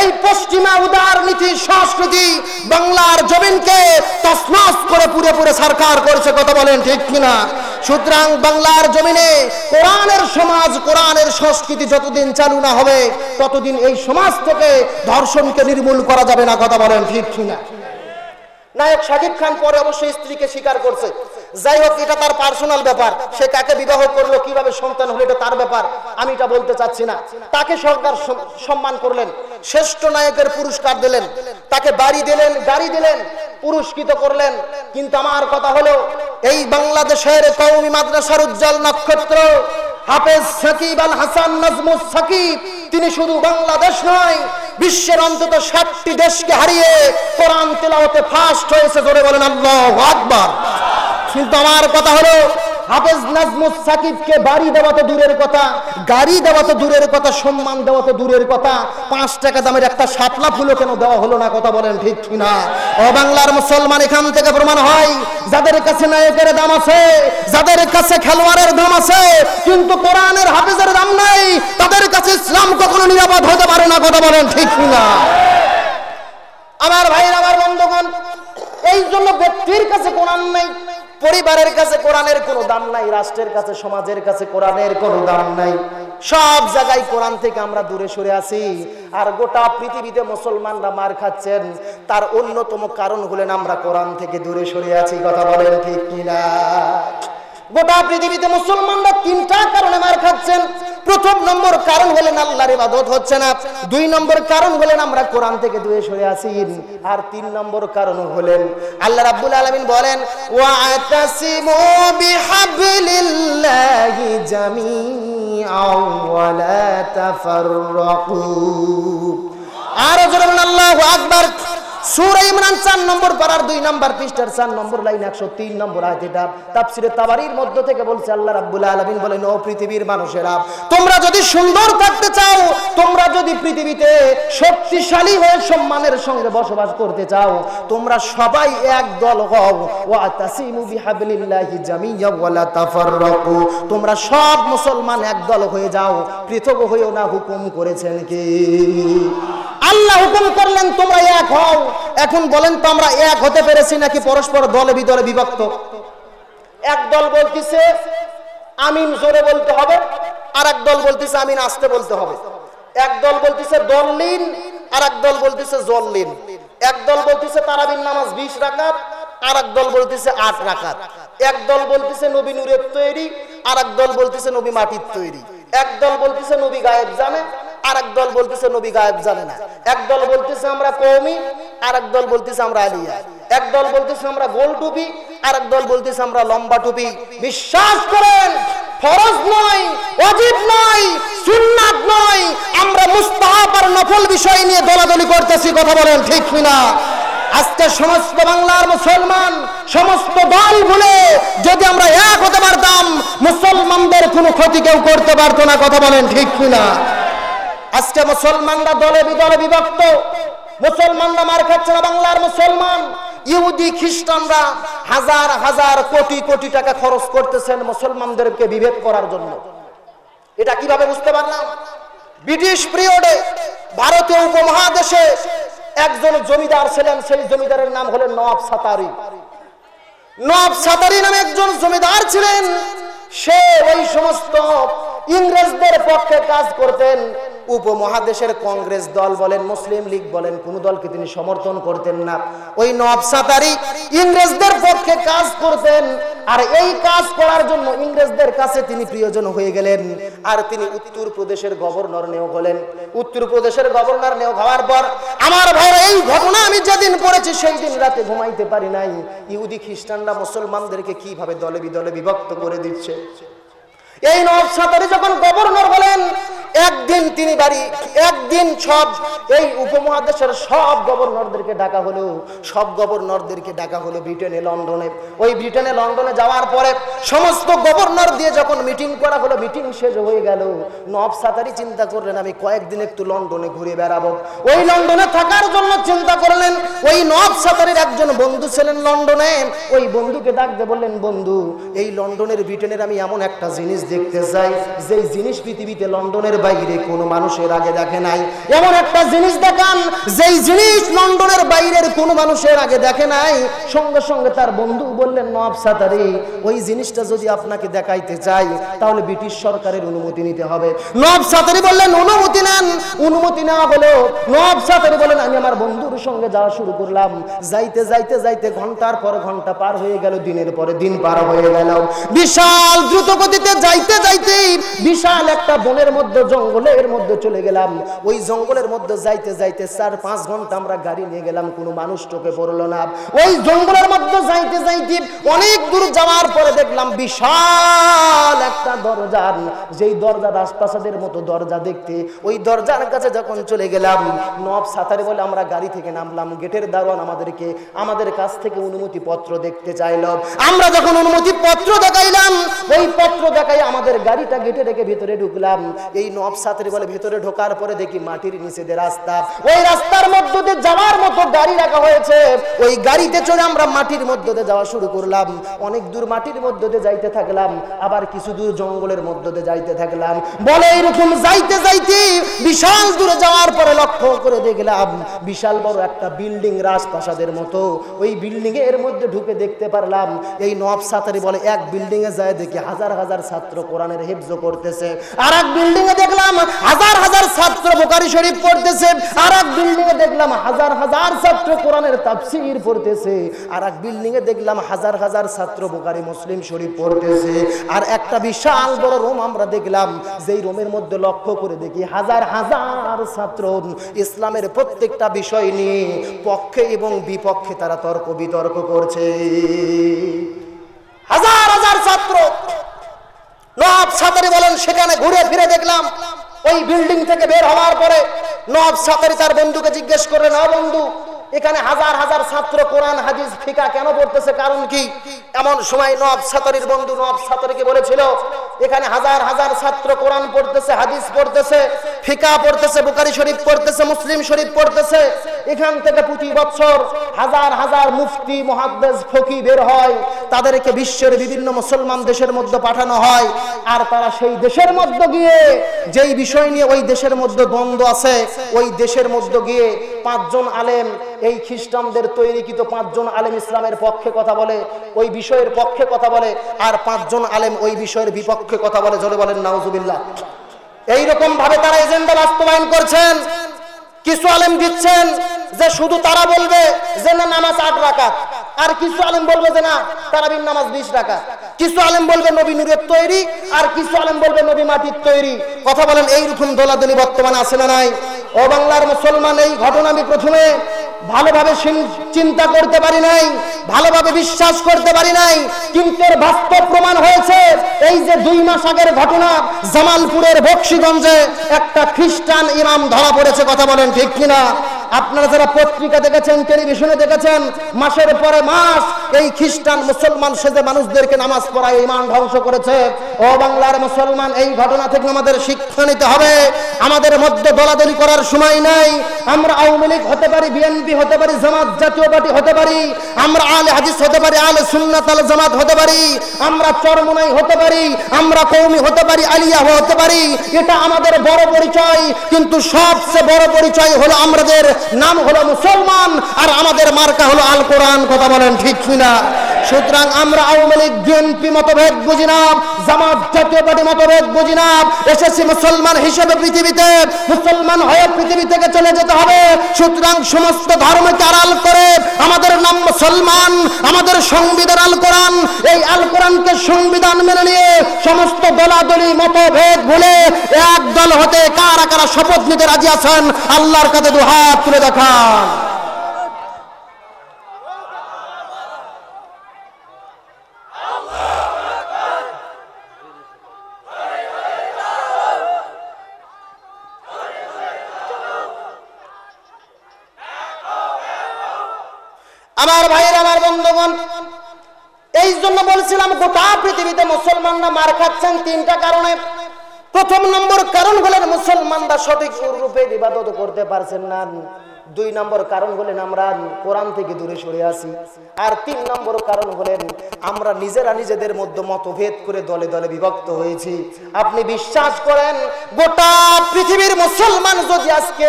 এই পশ্চিমা উদার নীতি সংস্কৃতি বাংলার জমিনকে তসনস করে পুরো পুরো সরকার করেছে, কথা বলেন ঠিক কিনা? সুতরাং বাংলার জমিনে কোরআনের সমাজ, কোরআনের সংস্কৃতি যতদিন চালু না হবে, ততদিন এই সমাজ থেকে ধর্ষণকে নির্মূল করা যাবে না, কথা বলেন ঠিক কিনা? নায়ক শাকিব খান পরে অবশ্যই স্ত্রীকে স্বীকার করছে। যাই হোক, এটা তার পার্সোনাল ব্যাপার। সে কাকে বিবাহ করল, কীভাবে সন্তান হলো, এটা তার ব্যাপার। আমি এটা বলতে চাচ্ছি না। তাকে সরকার সম্মান করলেন, শ্রেষ্ঠ নায়কের পুরস্কার দিলেন, তাকে বাড়ি দিলেন, গাড়ি দিলেন, পুরস্কৃত করলেন। কিন্তু আমার কথা হলো, এই বাংলাদেশের কৌমি মাদ্রাসার উজ্জ্বল নক্ষত্র, হাফেজ সাকিব আল হাসান নাজমুস সাকিব, তিনি শুধু বাংলাদেশ নয়, বিশ্বের অন্তত ষাটটি দেশকে হারিয়ে কোরআন তেলাওয়াতে ফার্স্ট হয়েছে। ধরে বলেন, আল্লাহ আকবার। কিন্তু আমার কথা হলো, হাফেজ নাজমুস সাকিবকে বাড়ি দেওয়া তো দূরের কথা, গাড়ি দেওয়া তো দূরের কথা, সম্মান দেওয়া তো দূরের কথা, পাঁচ টাকা দামের একটা শাপলা ফুলও কেন দেওয়া হলো না, কথা বলেন ঠিক কিনা? ও বাংলার মুসলমান, এখান থেকে প্রমাণ হয়, যাদের কাছে নায়কের দাম আছে, যাদের কাছে খেলোয়াড়ের দাম আছে, কিন্তু কোরআনের হাফেজের দাম নাই, তাদের কাছে ইসলাম কখনো নিরাপদ হতে পারে না, কথা বলেন ঠিক কিনা? আমার ভাইয়ের, আমার বন্ধুগণ, এই জন্য ব্যক্তির কাছে কোরআন নাই পরিবারের কাছে কোরআনের কোনো দাম নাই, রাষ্ট্রের কাছে, সমাজের কাছে কোরআনের কোনো দাম নাই। সব জায়গায় কোরআন থেকে আমরা দূরে সরে আছি। আর গোটা পৃথিবীতে মুসলমানরা মার খাচ্ছেন। তার অন্যতম কারণ হলেন আমরা কোরআন থেকে দূরে সরে আছি, কথা বলেন ঠিক কিনা? গোটা পৃথিবীতে মুসলমানরা তিনটা কারণে মার খাচ্ছেন। প্রথম নম্বর কারণ হলেন আল্লাহর ইবাদত হচ্ছে না। দুই নম্বর কারণ হলেন আমরা কোরআন থেকে দূরে সরে আসি আর তিন নম্বর কারণ হলেন আল্লাহ রাব্বুল আলামিন বলেন, ওয়াতাসিমু বিহাবলিল্লাহি জামিআন ওয়া লা তাফাররাকু। আর জোরে আল্লাহু আকবার। সূরা ইমরান 4 নম্বর পারার 2 নম্বর পৃষ্ঠার 4 নম্বর লাইন 103 নম্বর আয়াত এটা তাফসিরে তাবারির মধ্য থেকে বলছে, আল্লাহ রাব্বুল আলামিন বলেন, ও পৃথিবীর মানুষেরা, তোমরা যদি সুন্দর থাকতে চাও, তোমরা যদি পৃথিবীতে শক্তিশালী হয়ে সম্মানের সঙ্গে বসবাস করতে চাও, তোমরা সবাই এক দল হও। ওয়া তাসিমু বিহাবলিল্লাহি জামিয়া ওয়ালা তাফাররাকু। তোমরা সব মুসলমান এক দল হয়ে যাও, পৃথক হয়েও না হুকুম করেছেন কি? আল্লাহ হুকুম করলেন, তোমরা এক হও। এখন বলেন তো আমরা এক হতে পেরেছি নাকি পরস্পর দলে বিদলে বিভক্ত? এক দল বলতেছে, আমিন জোরে বলতে হবে। আর এক দল বলতেছে, আমিন আসতে বলতে হবে। এক দল বলতেছে দল্লিন আর এক দল বলতেছে জল্লিন এক দল বলতেছে তারাবিন নামাজ বিশ রাকাত। আর এক দল বলতেছে, আট রাকাত। এক দল বলতেছে, নবী নূরের তৈরি। আর এক দল বলতেছে, নবী মাটির তৈরি। এক দল বলতেছে, নবী গায়েব জানে আর দল বলতেছে নবী গায়েব জানে না। এক দল বলতেছে আমরা কৌমি আর দল বলতেছে আমরা আলিয়া। এক দল বলতেছে আমরা গোল টুপি আর দল বলতেছে আমরা লম্বা টুপি। বিশ্বাস করেন, ফরজ নয় নয়, সুন্নাত নয়। আমরা মুস্তাহাব আর নফল বিষয় নিয়ে দলাদলি করতেছি, কথা বলেন ঠিক কিনা? আজকে সমস্ত বাংলার মুসলমান, সমস্ত দল ভুলে যদি আমরা এক হতে পারতাম, মুসলমানদের কোনো ক্ষতি কেউ করতে পারতো না, কথা বলেন ঠিক কিনা? আজকে মুসলমানরা দলে বিদলে বিভক্ত। মুসলমানরা মার খাচ্ছে না বাংলার মুসলমান। ইহুদি, খ্রিস্টানরা হাজার হাজার কোটি কোটি টাকা খরচ করতেছেন মুসলমানদেরকে বিভেদ করার জন্য। এটা কীভাবে বুঝতে পারলাম? ব্রিটিশ পিরিয়ডে ভারতীয় উপমহাদেশে একজন জমিদার ছিলেন, সেই জমিদারের নাম হলেন নবাব সাতারি। নবাব সাতারি নামে একজন জমিদার ছিলেন। সে ওই সমস্ত ইংরেজদের পক্ষে কাজ করতেন। উপমহাদেশের কংগ্রেস দল বলেন, মুসলিম লীগ বলেন, কোন দলকে তিনি সমর্থন করতেন না। ওই নবাব সাতারি ইংরেজদের পক্ষে কাজ করতেন, আর এই কাজ করার জন্য ইংরেজদের কাছে তিনি প্রিয়জন হয়ে গেলেন। আর তিনি উত্তর প্রদেশের গভর্নর নিয়োগ হলেন। উত্তর প্রদেশের গভর্নর নিয়োগ হওয়ার পর, আমার ভাই এই ঘটনা আমি যেদিন পড়েছি সেই দিন রাতে ঘুমাইতে পারি নাই। ইহুদি খ্রিস্টানরা মুসলমানদেরকে কীভাবে দলে বিদলে বিভক্ত করে দিচ্ছে? এই নবাব সাতারি যখন গভর্নর হলেন একদিন তিনি বাড়ি, একদিন সব, এই উপমহাদেশের সব গভর্নরদেরকে ডাকা হলো, সব গভর্নরদেরকে ডাকা হলো ব্রিটেনে, লন্ডনে। ওই ব্রিটেনে, লন্ডনে যাওয়ার পরে সমস্ত গভর্নর দিয়ে যখন মিটিং করা হলো, মিটিং শেষ হয়ে গেল। নব সাতারি চিন্তা করলেন, আমি কয়েকদিন একটু লন্ডনে ঘুরে বেড়াবো। ওই লন্ডনে থাকার জন্য চিন্তা করলেন, ওই নব সাতারির একজন বন্ধু ছিলেন লন্ডনে। ওই বন্ধুকে ডাকতে বললেন, বন্ধু, এই লন্ডনের ব্রিটেনের আমি এমন একটা জিনিস দেখতে যেই জিনিস পৃথিবীতে লন্ডনের বাইরে কোনো মানুষের আগে দেখে নাই, এমন একটা জিনিস দেখান, যেই জিনিস লন্ডনের বাইরের কোনো মানুষের আগে দেখে নাই। সঙ্গে সঙ্গে তার বন্ধু বললেন, নবাব সাতারি, ওই জিনিসটা যদি আপনাকে দেখাইতে চাই, তাহলে ব্রিটিশ সরকারের অনুমতি নিতে হবে। নবাব সাতারি বললেন, অনুমতি নেন, অনুমতি নেওয়া হলো। নব সাতারি বলেন আমি আমার বন্ধুর সঙ্গে যাওয়া শুরু করলাম। যাইতে যাইতে যাইতে ঘণ্টার পর ঘণ্টা পার হয়ে গেল, দিনের পরে দিন পার হয়ে গেল। বিশাল দ্রুত গতিতে যাইতে যাইতে বিশাল একটা বনের মধ্যে, জঙ্গলের মধ্যে চলে গেলাম। ওই জঙ্গলের মধ্যে যাইতে যাইতে চার পাঁচ ঘণ্টা আমরা গাড়ি নিয়ে গেলাম, কোনো মানুষ চোখে পড়ল না। ওই জঙ্গলের মধ্যে যাইতে যাইতে অনেক দূর যাওয়ার পরে দেখলাম বিশাল একটা দরজা যেই দরজা রাজপ্রাসাদের মতো দরজা দেখতে, ওই দরজার কাছে যখন চলে গেলাম, নব সাঁতারে বলে আমরা গাড়ি থেকে নামলাম, গেটের দারোয়ান আমাদেরকে, আমাদের কাছ থেকে অনুমতি পত্র দেখতে চাইল। আমরা যখন অনুমতি পত্র দেখাইলাম, ওই পত্র দেখাই আমাদের গাড়িটা গেটে রেখে ভিতরে ঢুকলাম। এই নব সাঁতারে বলে ভিতরে ঢোকার পরে দেখি মাটির নিচে রাস্তা, ওই রাস্তার মধ্যে দিয়ে যাওয়ার গাড়ি রাখা হয়েছে। ওই গাড়িতে চড়ে আমরা মাটির মধ্যে দিয়ে যাওয়া শুরু করলাম। অনেক দূর মাটির মধ্যে দিয়ে যাইতে থাকলাম। আবার কিছু দূর জঙ্গলের মধ্যে দিয়ে যাইতে থাকলাম। বলে এরকম যাইতে যাইতে বিশাল দূরে যাওয়ার পরে লক্ষ্য করে দেখলাম, বিশাল বড় একটা বিল্ডিং রাজপ্রাসাদের মতো। ওই বিল্ডিং এর মধ্যে ঢুকে দেখতে পারলাম, এই নব সাতারি বলে, এক বিল্ডিং এ যায় দেখি হাজার হাজার ছাত্র কোরআনের হেফজ করতেছে। আর এক বিল্ডিং এ দেখলাম হাজার হাজার ছাত্র বোকারি শরীফ পড়তেছে। আর এক বিল্ডিং এ দেখলাম হাজার হাজার ছাত্র কোরআনের তাফসির পড়তেছে আর এক বিল্ডিং এ দেখলাম হাজার হাজার ছাত্র বোকারি মুসলিম শরীফ পড়তেছে। আর একটা বিশাল বড় রুম আমরা দেখলাম, যেই রুমের মধ্যে লক্ষ্য করে দেখি হাজার হাজার ছাত্র। ইসলামের প্রত্যেকটা বিষয় নিয়ে পক্ষে এবং বিপক্ষে তারা তর্ক বিতর্ক করছে। হাজার হাজার ছাত্র। নব সাতারি বলেন, সেখানে ঘুরে ফিরে দেখলাম, ওই বিল্ডিং থেকে বের হওয়ার পরে নব সাতারি তার বন্ধুকে জিজ্ঞেস করলেন বন্ধু এখানে হাজার হাজার ছাত্র কোরআন, হাদিস, ফিকা কেন পড়তেছে? কারণ কি? এমন সময় নব সাতরির বন্ধু নব সাতরিকে বলেছিল, এখানে হাজার হাজার ছাত্র কোরআন পড়তেছে, হাদিস পড়তেছে, ফিকা পড়তেছে বুকারি শরীফ পড়তেছে, মুসলিম শরীফ পড়তেছে। এখান থেকে প্রতি বছর হাজার হাজার মুফতি মহাদ্দেশ ফকি বের হয়। তাদেরকে বিশ্বের বিভিন্ন মুসলমান দেশের মধ্যে পাঠানো হয়। আর তারা সেই দেশের মধ্যে গিয়ে, যেই বিষয় নিয়ে ওই দেশের মধ্যে দ্বন্দ্ব আছে, ওই দেশের মধ্যে গিয়ে পাঁচজন আলেম এই খ্রিস্টানদের তৈরিকৃত পাঁচজন আলেম ইসলামের পক্ষে কথা বলে, ওই বিষয়ের পক্ষে কথা বলে, আর পাঁচজন আলেম ওই বিষয়ের বিপক্ষে কথা বলে জলে বলেন, নাউজুবিল্লাহ। এইরকম ভাবে তারা এজেন্ডা বাস্তবায়ন করছেন, কিছু আলেম দিচ্ছেন যে শুধু তারা বলবে যে না, নামাজ আট রাকাত। আর কিছু আলেম বলবে যে না, তারাবির নামাজ বিশ রাকাত। কিছু আলেম বলবে নবী নূরের তৈরি, আর কিছু আলেম বলবে নবী মাটির তৈরি। কথা বলেন, এইরকম দোলাদলি বর্তমানে আছে না নাই? ও বাংলার মুসলমান, এই ঘটনা আমি প্রথমে ভালোভাবে চিন্তা করতে পারি নাই, ভালোভাবে বিশ্বাস করতে পারি নাই, কিন্তু এর বাস্তব প্রমাণ হয়েছে, এই যে দুই মাস আগের ঘটনা, জামালপুরের বক্সিগঞ্জে একটা খ্রিস্টান ইমাম ধরা পড়েছে, কথা বলেন ঠিক কিনা? আপনারা যারা পত্রিকা দেখেছেন, টেলিভিশনে দেখেছেন, মাসের পরে মাস এই খ্রিস্টান, মুসলমান সেজে মানুষদেরকে নামাজ পড়ায় ইমান ধ্বংস করেছে। ও বাংলার মুসলমান, এই ঘটনা থেকে আমাদের শিক্ষা নিতে হবে। আমাদের মধ্যে দলাদলি করার সময় নাই। আমরা আওয়ামী লীগ হতে পারি, বিএনপি হতে পারি, জামাত, জাতীয় পার্টি হতে পারি। আমরা আলে হাদিস হতে পারি আলে সুন্নাত আল জামাত হতে পারি। আমরা চরমনাই হতে পারি, আমরা কৌমি হতে পারি, আলিয়া হতে পারি। এটা আমাদের বড় পরিচয়, কিন্তু সবচেয়ে বড় পরিচয় হলো আমাদের নাম হলো মুসলমান আর আমাদের মার্কা হলো আল কোরআন কথা বলেন ঠিক কিনা? সুতরাং আমরা আওয়ামী লীগ বিএনপি মতভেদ বুঝি না, জামাত জাতীয় পার্টি মতভেদ বুঝি না এসেছি মুসলমান হিসেবে পৃথিবীতে, মুসলমান হয়ে পৃথিবী থেকে চলে যেতে হবে। সুতরাং সমস্ত ধর্মকে আড়াল করে আমাদের নাম মুসলমান, আমাদের সংবিধান আল কোরআন, এই আল কোরআনকে সংবিধান মেনে নিয়ে সমস্ত দলাদলি, মতভেদ ভুলে এক দল হতে কারা কারা শপথ নিতে রাজি আছেন, আল্লাহর কাছে দু হাত তুলে দেখান আমার ভাইয়ের বন্ধুগণ এই জন্য বলছিলাম, গোটা পৃথিবীতে মুসলমানরা মার খাচ্ছেন তিনটা কারণে। প্রথম নম্বর কারণ হলেন মুসলমানরা সঠিক রূপে বিবাদত করতে পারছেন না। দুই নম্বর কারণ হলেন আমরা কোরআন থেকে দূরে সরে আসি আর তিন নম্বর কারণ হলেন আমরা নিজেরা নিজেদের মধ্যে মতভেদ করে দলে দলে বিভক্ত হয়েছি। আপনি বিশ্বাস করেন, গোটা পৃথিবীর মুসলমান যদি আজকে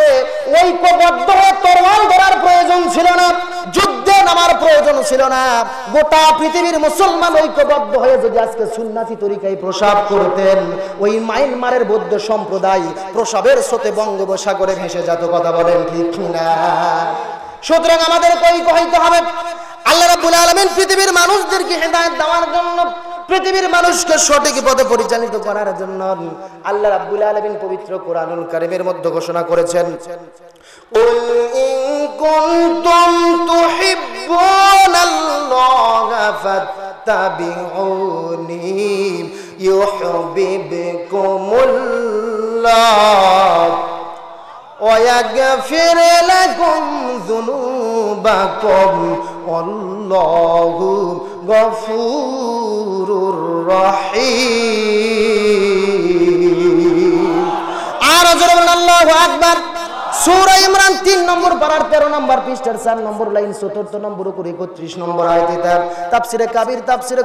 ঐক্যবদ্ধ হয়ে তরোয়াল ধরার প্রয়োজন ছিল না, যুদ্ধে নামার প্রয়োজন ছিল না, গোটা পৃথিবীর মুসলমান ঐক্যবদ্ধ হয়ে যদি আজকে সুন্নাতি তরিকায় প্রসাব করতেন, ওই মায়ানমারের বৌদ্ধ সম্প্রদায় প্রসাবের স্রোতে বঙ্গোপসাগরে ভেসে যেত, কথা বলেন ঠিক না সুতরাং আমাদের ঐক্য হইতে হবে আল্লাহ রাব্বুল আলামিন পৃথিবীর মানুষদেরকে হেদায়েত দেওয়ার জন্য পৃথিবীর মানুষকে সঠিক পথে পরিচালিত করার জন্য আল্লাহ রাব্বুল আলামিন পবিত্র কোরআনুল কারীমের মধ্যে ঘোষণা করেছেন قل إن كنتم تحبون الله فاتبعوني يحببكم الله ওয়াগফির লাকুম যুনুবাকুম আল্লাহু গফুরুর রহিম আর জোরে বলুন আল্লাহু আকবার। ইমরান 3 নম্বর পারার 13 নম্বর পৃষ্ঠার 4 নম্বর লাইন 4 নম্বর করে 31 নম্বর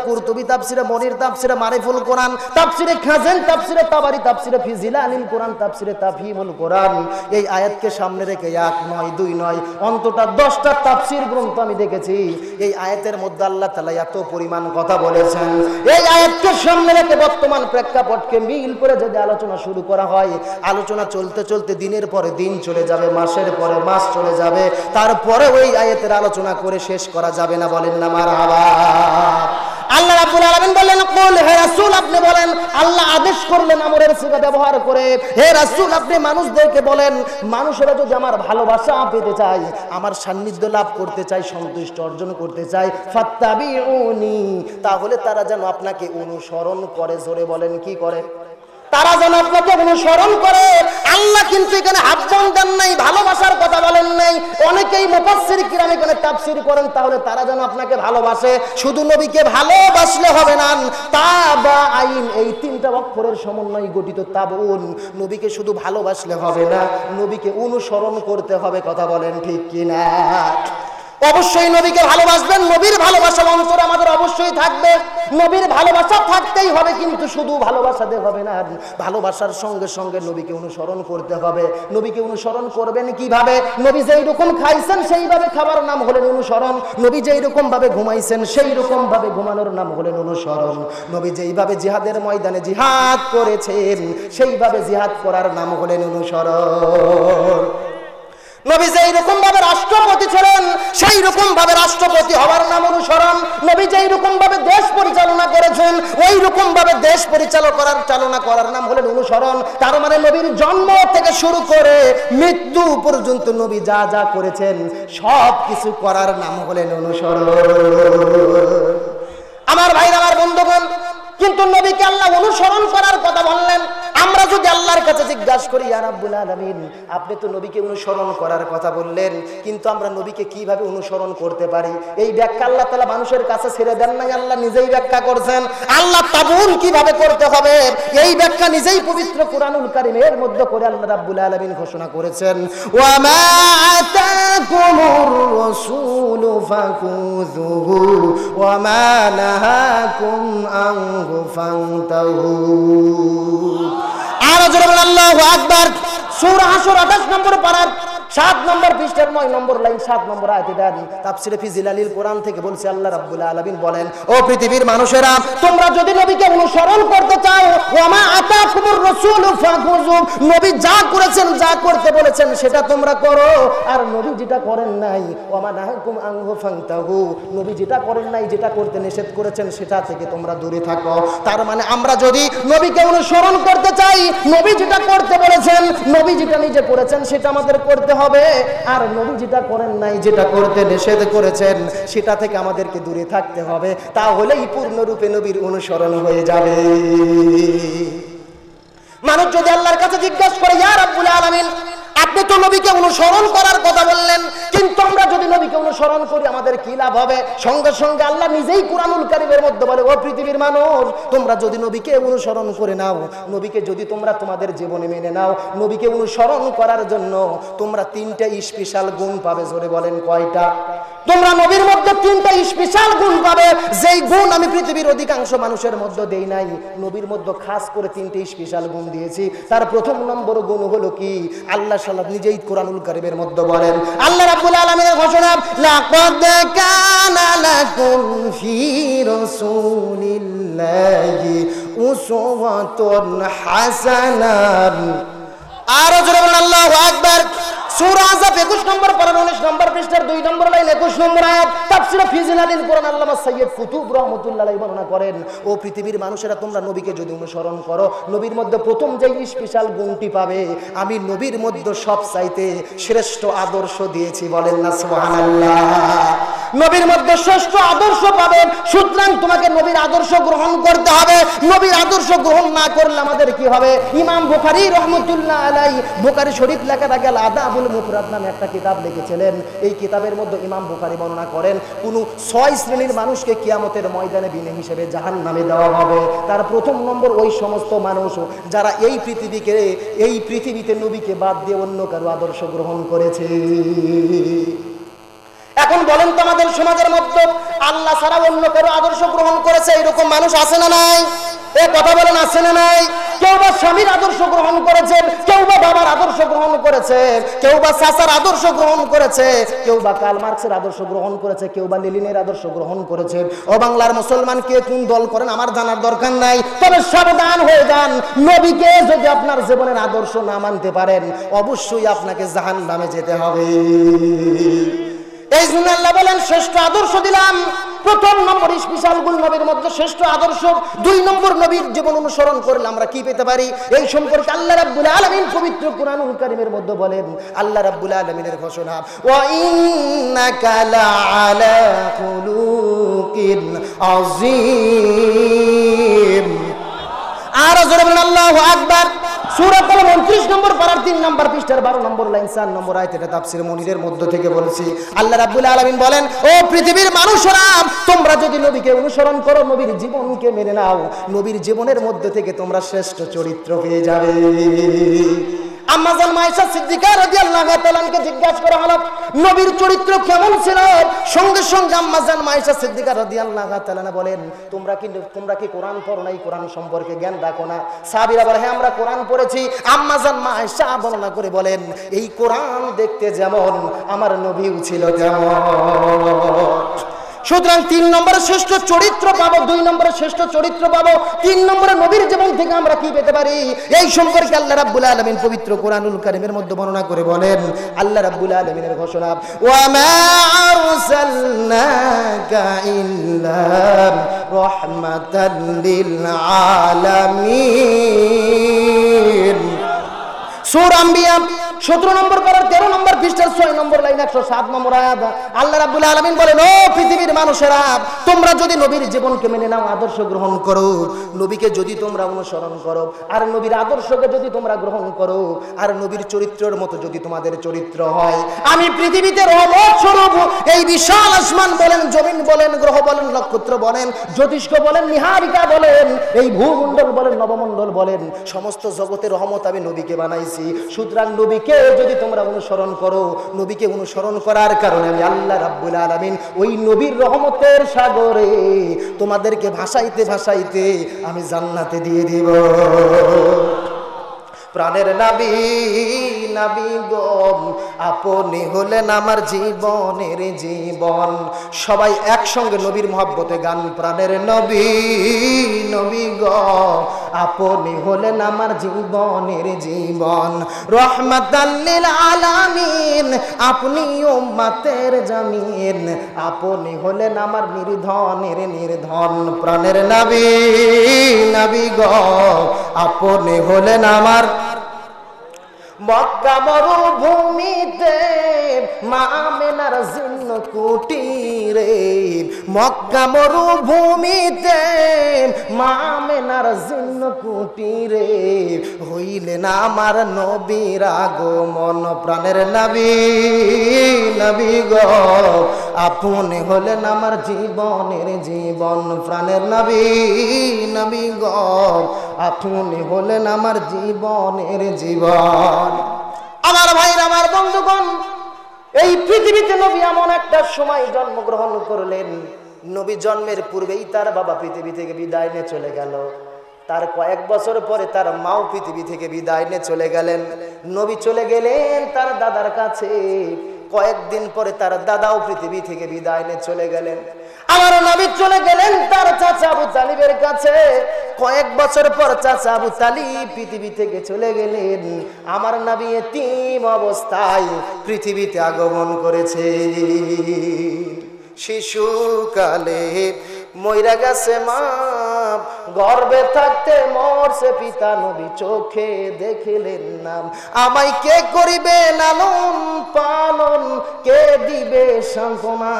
কুরতুবি মনির মারিফুল কোরআন খাজেন তাবারি কোরআন তাফহিমুল কোরআন। এই আয়াতকে সামনে রেখে অন্তটা 10টা তাফসির গ্রন্থ আমি দেখেছি। এই আয়াতের মধ্যে আল্লাহ তাআলা এত পরিমাণ কথা বলেছেন। এই আয়াতকে সামনে রেখে বর্তমান প্রেক্ষাপটকে মিল করে যদি আলোচনা শুরু করা হয়, আলোচনা চলতে চলতে দিনের পরে দিন চলে যাবে, মাসের পরে মাস চলে যাবে, তারপরে ওই আয়াতের আলোচনা করে শেষ করা যাবে না বলেন না মার আল্লাহ রাব্বুল আলামিন বললেন, কুল, হে রাসূল, আপনি বলেন, আল্লাহ আদেশ করলেন আমরের সিগা ব্যবহার করে। হে রাসূল, আপনি মানুষদেরকে বলেন, মানুষেরা যদি আমার ভালোবাসা পেতে চায়, আমার সান্নিধ্য লাভ করতে চায়, সন্তুষ্ট অর্জন করতে চায়, ফাত্তাবিউনি, তাহলে তারা যেন আপনাকে অনুসরণ করে, জোরে বলেন, কি করে? তারা যেন আপনাকে অনুসরণ করে। আল্লাহ কিন্তু এখানে হাবজন দেন নাই, ভালোবাসার কথা বলেন নাই। অনেকেই মুফাসসির কিরাম এখানে তাফসীর করেন, তাহলে তারা যেন আপনাকে ভালোবাসে। শুধু নবীকে ভালোবাসলে হবে না। তা বা আইন, এই তিনটা অক্ষরের সমন্বয়ে গঠিত তাবুন নবীকে শুধু ভালোবাসলে হবে না, নবীকে অনুসরণ করতে হবে, কথা বলেন ঠিক কিনা? অবশ্যই নবীকে ভালোবাসবেন, নবীর ভালোবাসা অন্তরে আমাদের অবশ্যই থাকবে। নবীর ভালোবাসা থাকতেই হবে, কিন্তু শুধু ভালোবাসা দিয়ে হবে না। ভালোবাসার সঙ্গে সঙ্গে নবীকে অনুসরণ করতে হবে। নবীকে অনুসরণ করবেন কীভাবে? নবী যেই রকম খাইছেন, সেইভাবে খাবার নাম হলেন অনুসরণ। নবী যেই রকম ভাবে ঘুমাইছেন সেই রকম ভাবে ঘুমানোর নাম হলেন অনুসরণ। নবী যেইভাবে জিহাদের ময়দানে জিহাদ করেছেন, সেইভাবে জিহাদ করার নাম হলেন অনুসরণ। নবী যেই রকম ভাবে রাষ্ট্রপতি ছিলেন, সেই রকম ভাবে রাষ্ট্রপতি হওয়ার নাম অনুসরণ। নবী যেই রকম ভাবে দেশ পরিচালনা করেছেন, ওই রকম ভাবে দেশ পরিচালনা করার চালনা করার নাম হলেন অনুসরণ। তার মানে নবীর জন্ম থেকে শুরু করে মৃত্যু পর্যন্ত নবী যা যা করেছেন, সব কিছু করার নাম হলেন অনুসরণ। আমার ভাই আমার বন্ধুগণ কিন্তু নবীকে আল্লাহ অনুসরণ করার কথা বললেন। আমরা যদি আল্লাহর কাছে জিজ্ঞাসা করি রাব্বুল আলামিন, আপনি তো নবীকে অনুসরণ করার কথা বললেন, কিন্তু আমরা নবীকে কীভাবে অনুসরণ করতে পারি? এই ব্যাখ্যা আল্লাহ তাআলা মানুষের কাছে ছেড়ে দেন নাই, আল্লাহ নিজেই ব্যাখ্যা করছেন। আল্লাহ তাবুন কীভাবে করতে হবে? এই ব্যাখ্যা নিজেই পবিত্র কুরআনুল কারীমের মধ্যে করে আল্লাহ রাব্বুল আলামিন ঘোষণা করেছেন। ওয়া আনহু ফান্তাহু আরও আল্লাহু আকবার। সূরা হাসর 28 নম্বর পারার। সাত নম্বর পৃষ্ঠার নয় নম্বর লাইন, সাত নম্বর আয়াতে দেন তাফসিরে ফি জিলালিল কোরআন থেকে বলছে, আল্লাহ রাব্বুল আলামিন বলেন, ও পৃথিবীর মানুষেরা, তোমরা যদি নবীকে অনুসরণ করতে চাও ওমা আতাকুমুর নবী যা করেছেন, যা করতে বলেছেন, সেটা তোমরা করো। আর নবী যেটা করেন নাই নাহাকুম আনহু নবী যেটা করেন নাই, যেটা করতে নিষেধ করেছেন, সেটা থেকে তোমরা দূরে থাকো। তার মানে আমরা যদি নবীকে অনুসরণ করতে চাই, নবী যেটা করতে বলেছেন, নবী যেটা নিজে করেছেন, সেটা আমাদের করতে হবে। আর নবী যেটা করেন নাই, যেটা করতে নিষেধ করেছেন, সেটা থেকে আমাদেরকে দূরে থাকতে হবে। তাহলেই পূর্ণরূপে নবীর অনুসরণ হয়ে যাবে। মানুষ যদি আল্লাহর কাছে জিজ্ঞাসা করে ইয়ার আব্বুল আলামিন আপনি তো নবীকে অনুসরণ করার কথা বললেন, কিন্তু আমরা যদি নবীকে অনুসরণ করি, আমাদের কি লাভ হবে? সঙ্গে সঙ্গে আল্লাহ নিজেই কুরআনুল কারীমের মধ্যে বলে, ও পৃথিবীর মানুষ, তোমরা যদি নবীকে অনুসরণ করে নাও, নবীকে যদি তোমরা তোমাদের জীবনে মেনে নাও, নবীকে অনুসরণ করার জন্য তোমরা তিনটা স্পেশাল গুণ পাবে। জোরে বলেন কয়টা? তোমরা নবীর মধ্যে তিনটা স্পেশাল গুণ পাবে। যেই গুণ আমি পৃথিবীর অধিকাংশ মানুষের মধ্যে দেই নাই, নবীর মধ্যে খাস করে তিনটে স্পেশাল গুণ দিয়েছি। তার প্রথম নম্বর গুণ হলো কি? আল্লাহ সাল্লাহ নিজেই কোরআনুল কারিমের মধ্যে বলেন, আল্লাহ রাব্বুল আলামিনের ঘোষণা, লাকাদ কানা লাকুম ফি রাসূলিল্লাহি উসওয়াতুন হাসানাহ আরও জোরে বলেন, আল্লাহু আকবার। সূরা আযাব 21 নম্বর পারা 19 নম্বর পৃষ্ঠার 2 নম্বর লাইন 21 নম্বর আয়াত। তাফসীরে ফিজিলালিল কোরআন আল্লামা সাইয়্যিদ কুতুব রাহমাতুল্লাহ আলাইহি বর্ণনা করেন, ও পৃথিবীর মানুষেরা, তোমরা নবীকে যদি অনুসরণ করো, নবীর মধ্যে প্রথম যে স্পেশাল গুণটি পাবে, আমি নবীর মধ্যে সব চাইতে শ্রেষ্ঠ আদর্শ দিয়েছি। বলেন না নবীর মধ্যে শ্রেষ্ঠ আদর্শ পাবেন সুতরাং তোমাকে নবীর আদর্শ গ্রহণ করতে হবে। নবীর আদর্শ গ্রহণ না করলে আমাদের কি হবে? ইমাম বুখারী রহমতুল্লাহ আলাই শরীফ লেখাটা গেল আদাবুল মুফরাদ নামে একটা কিতাব লিখেছিলেন। এই কিতাবের মধ্যে ইমাম বুখারী বর্ণনা করেন, কোন ছয় শ্রেণির মানুষকে কিয়ামতের ময়দানে বিনে হিসেবে জাহান নামে দেওয়া হবে। তার প্রথম নম্বর ওই সমস্ত মানুষ যারা এই পৃথিবীকে, এই পৃথিবীতে নবীকে বাদ দিয়ে অন্য কারও আদর্শ গ্রহণ করেছে। এখন বলেন তো আমাদের সমাজের মধ্যে, আল্লাহ ছাড়া অন্য কারও আদর্শ গ্রহণ করেছে, এরকম মানুষ আছে না নাই? এ কথা বলেন আছে না নাই? কেউ বা স্বামীর আদর্শ গ্রহণ করেছে, কেউ বা বাবার আদর্শ গ্রহণ করেছে, কেউ বা চাচার আদর্শ গ্রহণ করেছে, কেউ বা কাল মার্কসের আদর্শ গ্রহণ করেছে, কেউ বা লেলিনের আদর্শ গ্রহণ করেছে। ও বাংলার মুসলমান কে কোন দল করেন, আমার জানার দরকার নাই। তবে সাবধান হয়ে যান। নবীকে যদি আপনার জীবনের আদর্শ না মানতে পারেন, অবশ্যই আপনাকে জাহান নামে যেতে হবে। এই জন্য আল্লাহ বলেন, শ্রেষ্ঠ আদর্শ দিলাম। প্রথম নম্বর স্পেশাল গুল নবীর মধ্যে শ্রেষ্ঠ আদর্শ। দুই নম্বর নবীর জীবন অনুসরণ করলে আমরা কি পেতে পারি? এই সম্পর্কে আল্লাহ রাব্বুল আলামিন পবিত্র কোরআনুল কারীমের মধ্যে বলেন, আল্লাহ রাব্বুল আলামিনের ঘোষণা, ওয়া ইন্নাকা লাআলা খুলুকিন আযীম। আর জোরে বলেন, আল্লাহু আকবার। সূরা কলম 29 নম্বর পারার 3 নম্বর পৃষ্ঠার 12 নম্বর লাইন 4 নম্বর আয়াত, এটা তাফসীর মনিরের মধ্য থেকে বলছি। আল্লাহ রাব্বুল আলামিন বলেন, ও পৃথিবীর মানুষরা, তোমরা যদি নবীকে অনুসরণ করো, নবীর জীবনকে মেনে নাও। নবীর জীবনের মধ্যে থেকে তোমরা শ্রেষ্ঠ চরিত্র পেয়ে যাবে। আম্মাজান মায়েশা সিদ্দিকা রাদিয়াল্লাহু তাআলাকে জিজ্ঞাসা করা হলো, নবীর চরিত্র কেমন ছিল? সঙ্গে সঙ্গে সিদ্দিকা রাদিয়াল্লাহু তাআলা বলেন, তোমরা কি তোমরা কি কোরআন পড়ো নাই? কোরআন সম্পর্কে জ্ঞান রাখো না? সাহাবীরা বলে হ্যাঁ আমরা কোরআন পড়েছি। আম্মাজান মায়েশা বর্ণনা করে বলেন, এই কোরআন দেখতে যেমন আমার নবীও ছিল সুতরাং তিন নম্বরে শ্রেষ্ঠ চরিত্র পাবো, দুই নম্বরে শ্রেষ্ঠ চরিত্র পাবো, তিন নম্বরে নবীর জীবন থেকে আমরা কি পেতে পারি? এই সম্পর্কে আল্লাহ রাব্বুল আলামিন পবিত্র কোরআনুল কারীমের মধ্যে বর্ণনা করে বলেন, আল্লাহ রাব্বুল আলামিনের ঘোষণা, ওয়া মা আরসালনাকা ইল্লা রাহমাতাল লিল আলামিন। সূরা আম্বিয়া 17 নম্বর পারার 13 নম্বর পৃষ্ঠার 6 নম্বর লাইন 107 নম্বর আয়াত। আল্লাহ রাব্বুল আলামিন বলেন, ও মানুষেরা, তোমরা যদি নবীর জীবনকে মেনে নাও, আদর্শ গ্রহণ করো। নবীকে যদি তোমরা অনুসরণ করো, আর নবীর আদর্শকে যদি তোমরা গ্রহণ করো, আর নবীর চরিত্রের মতো যদি তোমাদের চরিত্র হয়। আমি পৃথিবীতে রহমত এই বিশাল আসমান বলেন, জমিন বলেন, গ্রহ বলেন, নক্ষত্র বলেন, জ্যোতিষ্ক বলেন, নিহারিকা বলেন, এই ভূমণ্ডল বলেন, নবমণ্ডল বলেন, সমস্ত জগতের রহমত আমি নবীকে বানাইছি। সুতরাং নবীকে যদি তোমরা অনুসরণ করো, নবীকে অনুসরণ করার কারণে আমি আল্লাহ রাব্বুল আলামিন ওই নবীর রহমতের সাগরে তোমাদেরকে ভাসাইতে ভাসাইতে আমি জান্নাতে দিয়ে দিব। প্রাণের নাবি গম, আপনি হলেন আমার জীবনের জীবন। সবাই একসঙ্গে নবীর মহব্বতে গান, প্রাণের নবী নবী আপনি হলেন আমার জীবনের জীবন। রহমাতাল্লিল আলামিন, আপনি উম্মাতের জামিন। আপনি হলেন আমার নির্ধনের নির্ধন। প্রাণের নাবি নাবি গ, আপনি হলেন আমার মক্কা মরুভূমিতে মা আমেনার জিন্ন কুটিরে মক্কা মরুভূমিতে মা আমেনার জিন্ন কুটিরে হইলেন আমার নবীর আগমন, প্রাণের নবী নবী গো। আপনি হলেন আমার জীবনের জীবন, প্রাণের নবী নবী গো। আপনি হলেন আমার জীবনের জীবন। আমার ভাইরা আমার বন্ধুগণ, এই পৃথিবীতে নবী এমন একটা সময় জন্মগ্রহণ করলেন। নবী জন্মের পূর্বেই তার বাবা পৃথিবী থেকে বিদায় নিয়ে চলে গেল। তার কয়েক বছর পরে তার মাও পৃথিবী থেকে বিদায় নিয়ে চলে গেলেন। নবী চলে গেলেন তার দাদার কাছে। কয়েকদিন পরে তার দাদাও পৃথিবী থেকে বিদায় নিয়ে চলে গেলেন। আমার নবী চলে গেলেন তার চাচা আবু তালিবের কাছে। কয়েক বছর পর চাচা আবু তালিব পৃথিবী থেকে চলে গেলেন। আমার নবী এতিম অবস্থায় পৃথিবীতে আগমন করেছে শিশুকালে মইরা গেছে মা গর্বে থাকতে মরছে পিতা নবী, চোখে দেখিলেন নাম। আমায় কে করিবে লালন পালন, কে দিবে সান্ত্বনা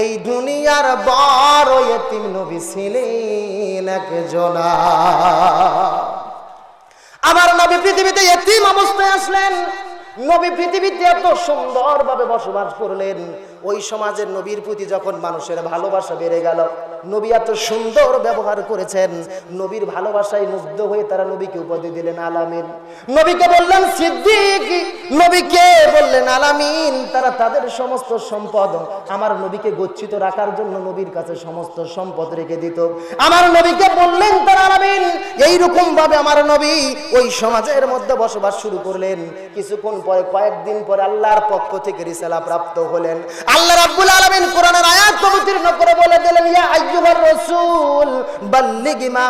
এই দুনিয়ার বড় এতিম নবী ছিলেন একজনা। আমার নবী পৃথিবীতে এতিম অবস্থায় আসলেন। নবী পৃথিবীতে এত সুন্দরভাবে বসবাস করলেন। ওই সমাজের নবীর প্রতি যখন মানুষের ভালোবাসা বেড়ে গেল নবী এত সুন্দর ব্যবহার করেছেন। নবীর ভালোবাসায় মুগ্ধ হয়ে তারা নবীকে উপাধি দিলেন আলামিন। নবীকে বললেন, সিদ্দিক, নবীকে বললেন, আলামিন, তারা তাদের সমস্ত সম্পদ, আমার নবীকে গচ্ছিত রাখার জন্য নবীর কাছে সমস্ত সম্পদ রেখে দিত। আমার নবীকে বললেন, তারা আলামিন, এইরকম ভাবে আমার নবী ওই সমাজের মধ্যে বসবাস শুরু করলেন। কিছুক্ষণ পরে, কয়েকদিন পরে আল্লাহর পক্ষ থেকে রিসালা প্রাপ্ত হলেন। আল্লাহ রাব্বুল আলামিন কোরআনের আয়াত অবতীর্ণ করে বলে দিলেন, ইয়া আইয়ুহার রাসূল, বাল্লিগি মা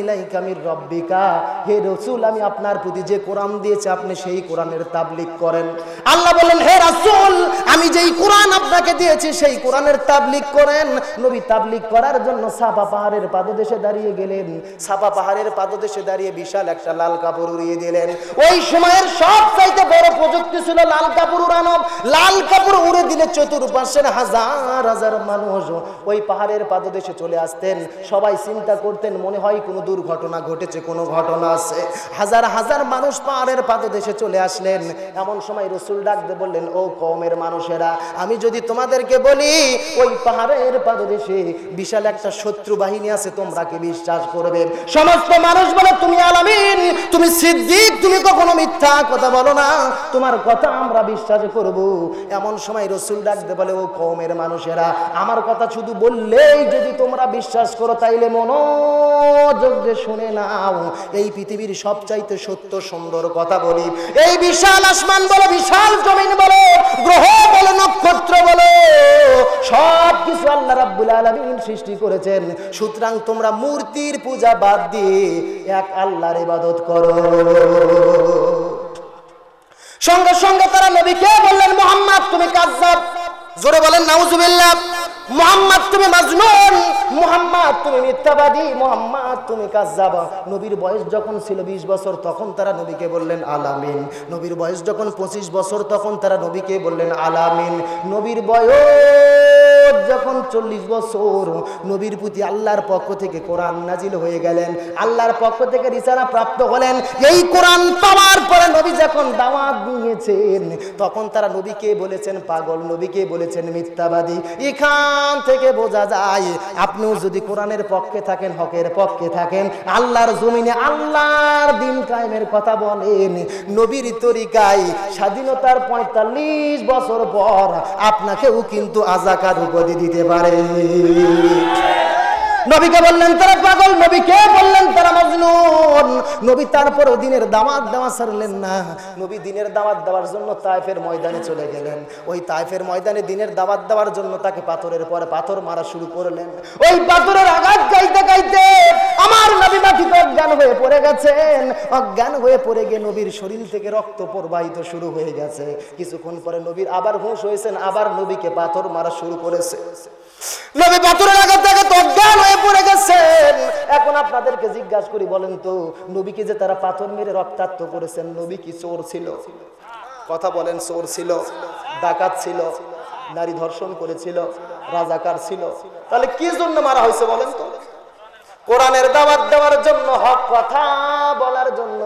ইলাইকা মির রাব্বিকা। হে রাসূল, আমি আপনার প্রতি যে কোরআন আপনি সেই কোরআনের তাবলীগ করেন। আল্লাহ বলেন, হে রাসূল, আমি যেই কোরআন আপনাকে দিয়েছি, সেই কোরআনের তাবলীগ করেন। নবী তাবলীগ করার জন্য সাফা পাহাড়ের পাদদেশে দাঁড়িয়ে গেলেন। সাফা পাহাড়ের পাদদেশে দাঁড়িয়ে বিশাল একটা লাল কাপড় উড়িয়ে দিলেন। ওই সময়ের সব চাইতে বড় প্রযুক্তি ছিল লাল কাপড় উড়ানো। লাল কাপড় উড়ে দিলে চতুর্পাশের হাজার হাজার মানুষ ওই পাহাড়ের পাদদেশে চলে আসতেন। সবাই চিন্তা করতেন, মনে হয় কোনো দুর্ঘটনা ঘটেছে, কোনো ঘটনা আছে। হাজার হাজার মানুষ পাহাড়ের পাদদেশে চলে আসলেন। এমন সময় রসুল ডাকতে বললেন, ও কমের মানুষেরা, আমি যদি তোমাদেরকে বলি, ওই পাহাড়ের পাদদেশে বিশাল একটা শত্রু বাহিনী আছে, তোমরা কি বিশ্বাস করবে? সমস্ত মানুষ বলে, তুমি আলামিন, তুমি সিদ্দিক, তুমি কখনো মিথ্যা কথা বলো না। তোমার কথা আমরা বিশ্বাস করব। এমন সময় রসুল ডাকতে বলে, ও কমের মানুষেরা, আমার কথা শুধু বললেই যদি তোমরা বিশ্বাস করো, তাইলে মনোযোগ দিয়ে শুনে নাও। এই পৃথিবীর সবচাইতে সত্য, সুন্দর কথা বলি। এই বিশাল আসমান বলো, বিশাল জমিন বলো, গ্রহ বলো, নক্ষত্র বলো সব কিছু আল্লাহ রাব্বুল আলামিন সৃষ্টি করেছেন। সুতরাং তোমরা মূর্তির পূজা বাদ দিয়ে এক আল্লাহর ইবাদত করো। সঙ্গে সঙ্গে তারা নবীকে বললেন, মোহাম্মদ, তুমি কাজ্জাব। জোরে বলেন, নাউজুবিল্লাহ। মোহাম্মদ তুমি মাজনুন, মোহাম্মদ তুমি মিথ্যাবাদী, মোহাম্মদ তুমি কাজাবা নবীর বয়স যখন ছিল 20 বছর, তখন তারা নবীকে বললেন আলামিন। নবীর বয়স যখন 25 বছর, তখন তারা নবীকে বললেন আলামিন। নবীর বয়স যখন চল্লিশ বছর, নবীর প্রতি আল্লাহর পক্ষ থেকে কোরআন নাজিল হয়ে গেলেন। আল্লাহর পক্ষ থেকে রিসালা প্রাপ্ত হলেন। এই কোরআন পাওয়ার পরে নবী যখন দাওয়াত দিয়েছেন, তখন তারা নবীকে বলেছেন, পাগল নবীকে বলেছেন, মিথ্যাবাদী। এখান থেকে বোঝা যায়, আপনিও যদি কোরআনের পক্ষে থাকেন, হকের পক্ষে থাকেন, আল্লাহর জমিনে আল্লাহর দিন কায়েমের কথা বলেন। নবীর তরিকায় স্বাধীনতার পঁয়তাল্লিশ বছর পর আপনাকেও কিন্তু আজাকার উপাধি দিতে পারে। নবীকে বললেন, তারা পাগল, নবীকে বললেন, তারা মজনুন নবী তারপর দিনের দাওয়াত দেওয়া ছাড়লেন না। নবী দিনের দাওয়াত দেওয়ার জন্য তাইফের ময়দানে চলে গেলেন। ওই তাইফের ময়দানে দিনের দাওয়াত দেওয়ার জন্য তাকে পাথরের পরে পাথর মারা শুরু করলেন। ওই পাথরের আঘাত গাইতে গাইতে আমার নবী মাটিতে অজ্ঞান হয়ে পড়ে গেছেন। অজ্ঞান হয়ে পড়ে গিয়ে নবীর শরীর থেকে রক্ত প্রবাহিত শুরু হয়ে গেছে। কিছুক্ষণ পরে নবীর আবার হুঁশ হয়েছেন, আবার নবীকে পাথর মারা শুরু করেছে। নবী পাথরের আঘাত থেকে অজ্ঞান হয়ে পড়ে গেছেন। এখন আপনাদেরকে জিজ্ঞাসা করি, বলেন তো নবীকে যে তারা পাথর মেরে রক্তাক্ত করেছেন, নবী কি চোর ছিল? কথা বলেন, চোর ছিল, ডাকাত ছিল, নারী ধর্ষণ করেছিল, রাজাকার ছিল। তাহলে কি জন্য মারা হয়েছে বলেন তো? কোরআনের দাওয়াত দেওয়ার জন্য, হক কথা বলার জন্য।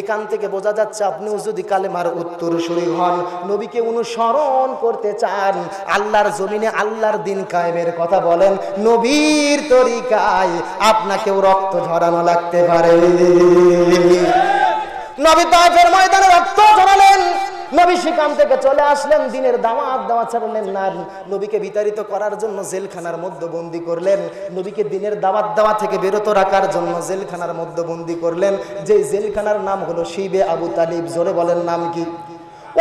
এখান থেকে বোঝা যাচ্ছে আপনিও যদি কালেমার উত্তর শরীর হন, নবীকে অনুসরণ করতে চান, আল্লাহর জমিনে আল্লাহর দিন কায়েমের কথা বলেন, নবীর তরিকায় আপনাকেও রক্ত ঝরানো লাগতে পারে। নবী তাইফের ময়দানে রক্ত ঝরালেন। নবী সেখান থেকে চলে আসলেন, দিনের দাওয়াত দেওয়া ছাড়লেন না। নবীকে বিতাড়িত করার জন্য জেলখানার মধ্যে বন্দি করলেন। নবীকে দিনের দাওয়াত দেওয়া থেকে বিরত রাখার জন্য জেলখানার মধ্যে বন্দি করলেন। যে জেলখানার নাম হলো শিবে আবু তালিব, জোরে বলেন নাম কি?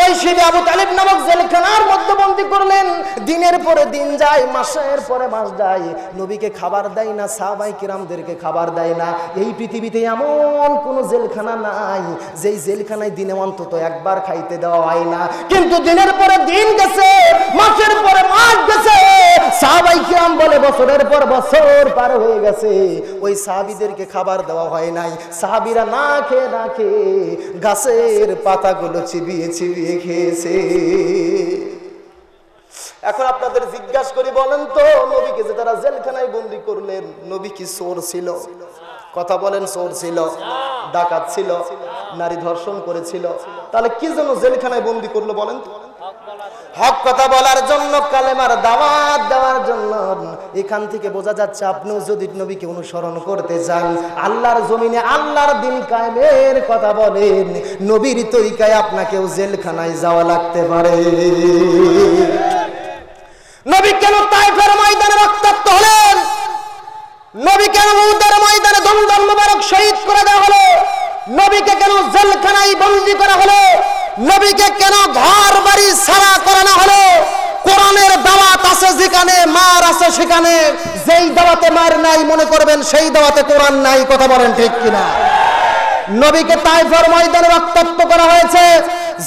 ওই শিবে আবু তালিব নামক জেলখানার মধ্যে বন্দি করলেন। দিনের পরে দিন যায়, মাসের পরে মাস যায়। নবীকে খাবার দেয় না, সাহাবাই কিরামদেরকে খাবার দেয় না। এই পৃথিবীতে এমন কোনো জেলখানা নাই, যেই জেলখানায় দিনে অন্তত একবার খাইতে দেওয়া হয় না। কিন্তু দিনের পরে দিন গেছে, মাসের পরে মাস গেছে সাহাবাই কিরাম বলে, বছরের পর বছর পার হয়ে গেছে। ওই সাহাবিদেরকে খাবার দেওয়া হয় নাই। সাহাবিরা না খেয়ে না খেয়ে গাছের পাতাগুলো চিবিয়ে চিবিয়ে খেয়েছে। এখন আপনাদের জিজ্ঞাসা করি, বলেন তো, নবীকে যে তারা জেলখানায় বন্দি করলেন, নবী কি চোর ছিল? কথা বলেন, চোর ছিল। ডাকাত ছিল। নারী ধর্ষণ করেছিল। তাহলে কি জন্য জেলখানায় বন্দি করল, বলেন তো? হক কথা বলার জন্য, কালেমার দাওয়াত দেওয়ার জন্য। এখান থেকে বোঝা যাচ্ছে আপনিও যদি নবীকে অনুসরণ করতে চান আল্লাহর জমিনে আল্লাহর দিন কায়েমের কথা বলেন, নবীর তরিকায় আপনাকেও জেলখানায় যাওয়া লাগতে পারে। নবী কেন তাইফের ময়দানে রক্তাক্ত হলেন? নবী কেন উহুদের ময়দানে দমদম মুবারক শহীদ করে দেওয়া হলো? নবীকে কেন জেলখানায় বন্দি করা হলো? নবীকে কেন ঘর বাড়ি সারা করানো হলো? কোরআনের দাওয়াত আছে যেখানে, মার আছে সেখানে। যেই দাওয়াতে মার নাই, মনে করবেন সেই দাওয়াতে কোরআন নাই, কথা বলেন ঠিক কিনা? নবীকে তাইফের ময়দানে রক্তাক্ত করা হয়েছে।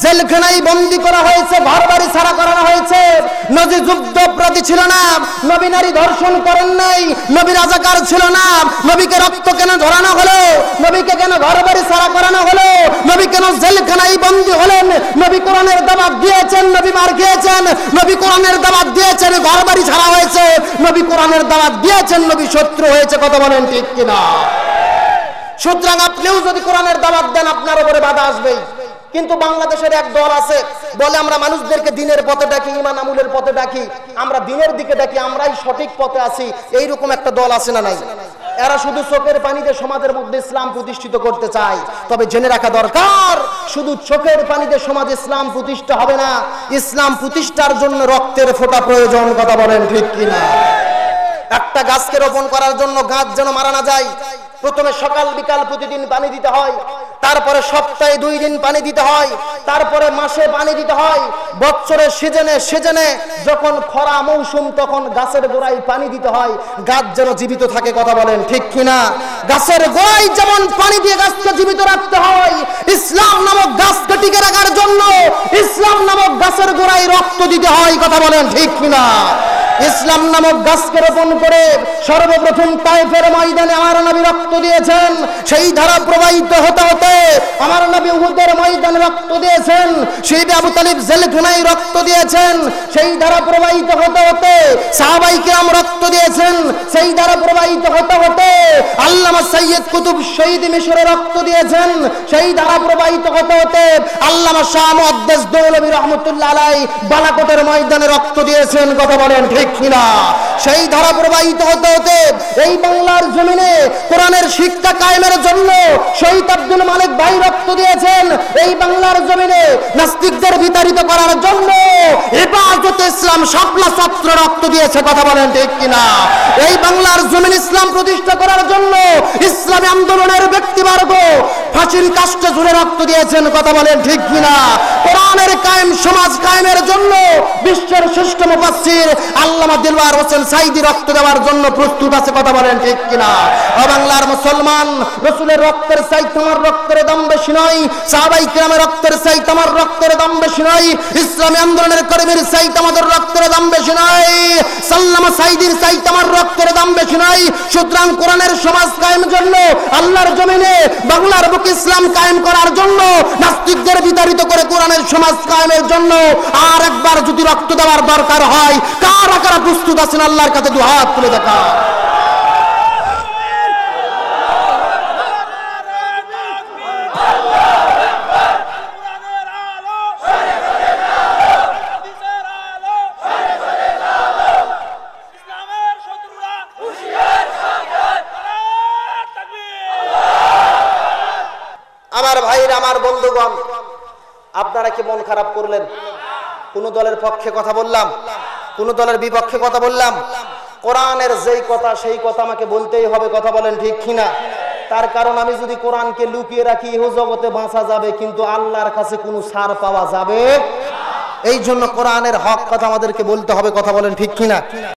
জেলখানায় বন্দি করা হয়েছে ঘর বাড়ি ছাড়া করানো হয়েছে। নবী যুদ্ধপ্রতি ছিল না, নবী নারী ধর্ষণ করেন নাই, নবী রাজাকার ছিল না, নবীকে রক্ত কেন ধরানো হলো, নবীকে কেন ঘর বাড়ি ছাড়া করানো হলো, নবী কেন জেলখানায় বন্দি হলেন, নবী কোরআনের দাবাত দিয়েছেন, নবী মার খেয়েছেন, নবী কোরআনের দাবাত দিয়েছেন ঘর বাড়ি ছাড়া হয়েছে, নবী কোরআনের দাবাত দিয়েছেন, নবী শত্রু হয়েছে, কথা বলেন ঠিক কিনা? সুতরাং আপনিও যদি কোরআনের দাবাত দেন, আপনার উপরে বাধা আসবেই। কিন্তু বাংলাদেশের এক দল আছে, বলে আমরা মানুষদেরকে দিনের পথে ডাকি ইমান আমুলের পথে ডাকি, আমরা দিনের দিকে ডাকি, আমরাই সঠিক পথে আছি, এইরকম একটা দল আছে না নাই? এরা শুধু চোখের পানিতে সমাজের মধ্যে ইসলাম প্রতিষ্ঠিত করতে চায়, তবে জেনে রাখা দরকার, শুধু চোখের পানিতে সমাজ ইসলাম প্রতিষ্ঠা হবে না, ইসলাম প্রতিষ্ঠার জন্য রক্তের ফোঁটা প্রয়োজন, কথা বলেন ঠিক কিনা? একটা গাছকে রোপণ করার জন্য গাছ যেন মারা না যায় প্রথমে সকাল, বিকাল প্রতিদিন পানি দিতে হয়। তারপরে সপ্তাহে দুই দিন পানি দিতে হয়। তারপরে মাসে পানি দিতে হয়। বছরের সিজনে সিজনে যখন খরা মৌসুম, তখন গাছের গোড়ায় পানি দিতে হয়। গাছ যেন জীবিত থাকে কথা বলেন ঠিক কিনা? গাছের গোড়ায় যেমন পানি দিয়ে গাছকে জীবিত রাখতে হয়, ইসলাম নামক গাছকে টিকে রাখার জন্য ইসলাম নামক গাছের গোড়ায় রক্ত দিতে হয় কথা বলেন ঠিক কিনা? ইসলাম নামক গাছকে রোপণ করে সর্বপ্রথম তাইফের ময়দানে আমার নবী রক্ত দিয়েছেন। সেই ধারা প্রবাহিত হতে হতে আমার নবী উহুদের ময়দানে রক্ত দিয়েছেন। সেই আবু তালিব জেলখানায় রক্ত দিয়েছেন। সেই ধারা প্রবাহিত হতে হতে সাহাবাই কিরাম রক্ত দিয়েছেন। সেই ধারা প্রবাহিত হতে হতে আল্লামা সৈয়দ কুতুব শহীদ মিশরে রক্ত দিয়েছেন। সেই ধারা প্রবাহিত হতে হতে আল্লামা শাহ মুহাদ্দিস দৌলভী রহমতুল্লাহ আলাই বালাকোটের ময়দানে রক্ত দিয়েছেন। কথা বলেন ঠিক কিনা? সেই ধারা প্রবাহিত হতে হতে এই বাংলার জমিনে কোরআনের শিক্ষা কায়েমের জন্য শহীদ আব্দুল মালিক ভাই রক্ত দিয়েছেন। এই বাংলার জমিনে নাস্তিকদের বিতাড়িত করার জন্য হেফাজত ইসলাম শাপলা ছাত্র রক্ত দিয়েছে, কথা বলেন ঠিক কিনা? এই বাংলার জমিন ইসলাম প্রতিষ্ঠা করার জন্য ইসলামী আন্দোলনের ব্যক্তিবর্গ ফাঁসির কাষ্টে জুড়ে রক্ত দিয়েছেন, কথা বলেন ঠিক কিনা? কোরআনের কায়েম, সমাজ কায়েমের জন্য বিশ্বের শ্রেষ্ঠ মুফাসসির আল্লামা দিলওয়ার হোসেন সাইদি রক্ত দেওয়ার জন্য প্রস্তুত আছে, কথা বলেন ঠিক কিনা? ও বাংলার মুসলমান, রসুলের রক্তের চাই তোমার রক্তের দাম বেশি নয়, সাহাবাই কিরামের রক্তের চাই তোমার রক্তের দাম বেশি নয়, ইসলামী আন্দোলনের কর্মীর চাই তোমাদের রক্তের দাম বেশি নয়, সাল্লামা সাইদির চাই তোমার রক্তের দাম বেশি নয়। সুতরাং কোরআনের সমাজ কায়েম জন্য, আল্লাহর জমিনে বাংলার বুক ইসলাম কায়েম করার জন্য, নাস্তিকদের বিতাড়িত করে কোরআনের সমাজ কায়েমের জন্য, আর একবার যদি রক্ত দেওয়ার দরকার হয়, কারা কারা প্রস্তুত আছেন, আল্লাহর কাছে দু হাত তুলে দেখা। আপনারা কি মন খারাপ করলেন? কোন দলের পক্ষে কথা বললাম? কোন দলের বিপক্ষে কথা বললাম। কোরআনের যেই কথা, সেই কথা আমাকে বলতেই হবে, কথা বলেন ঠিক কিনা? তার কারণ আমি যদি কোরআনকে লুকিয়ে রাখি, ইহ জগতে বাঁচা যাবে, কিন্তু আল্লাহর কাছে কোনো সার পাওয়া যাবে এই জন্য কোরআনের হক কথা আমাদেরকে বলতে হবে, কথা বলেন ঠিক কিনা?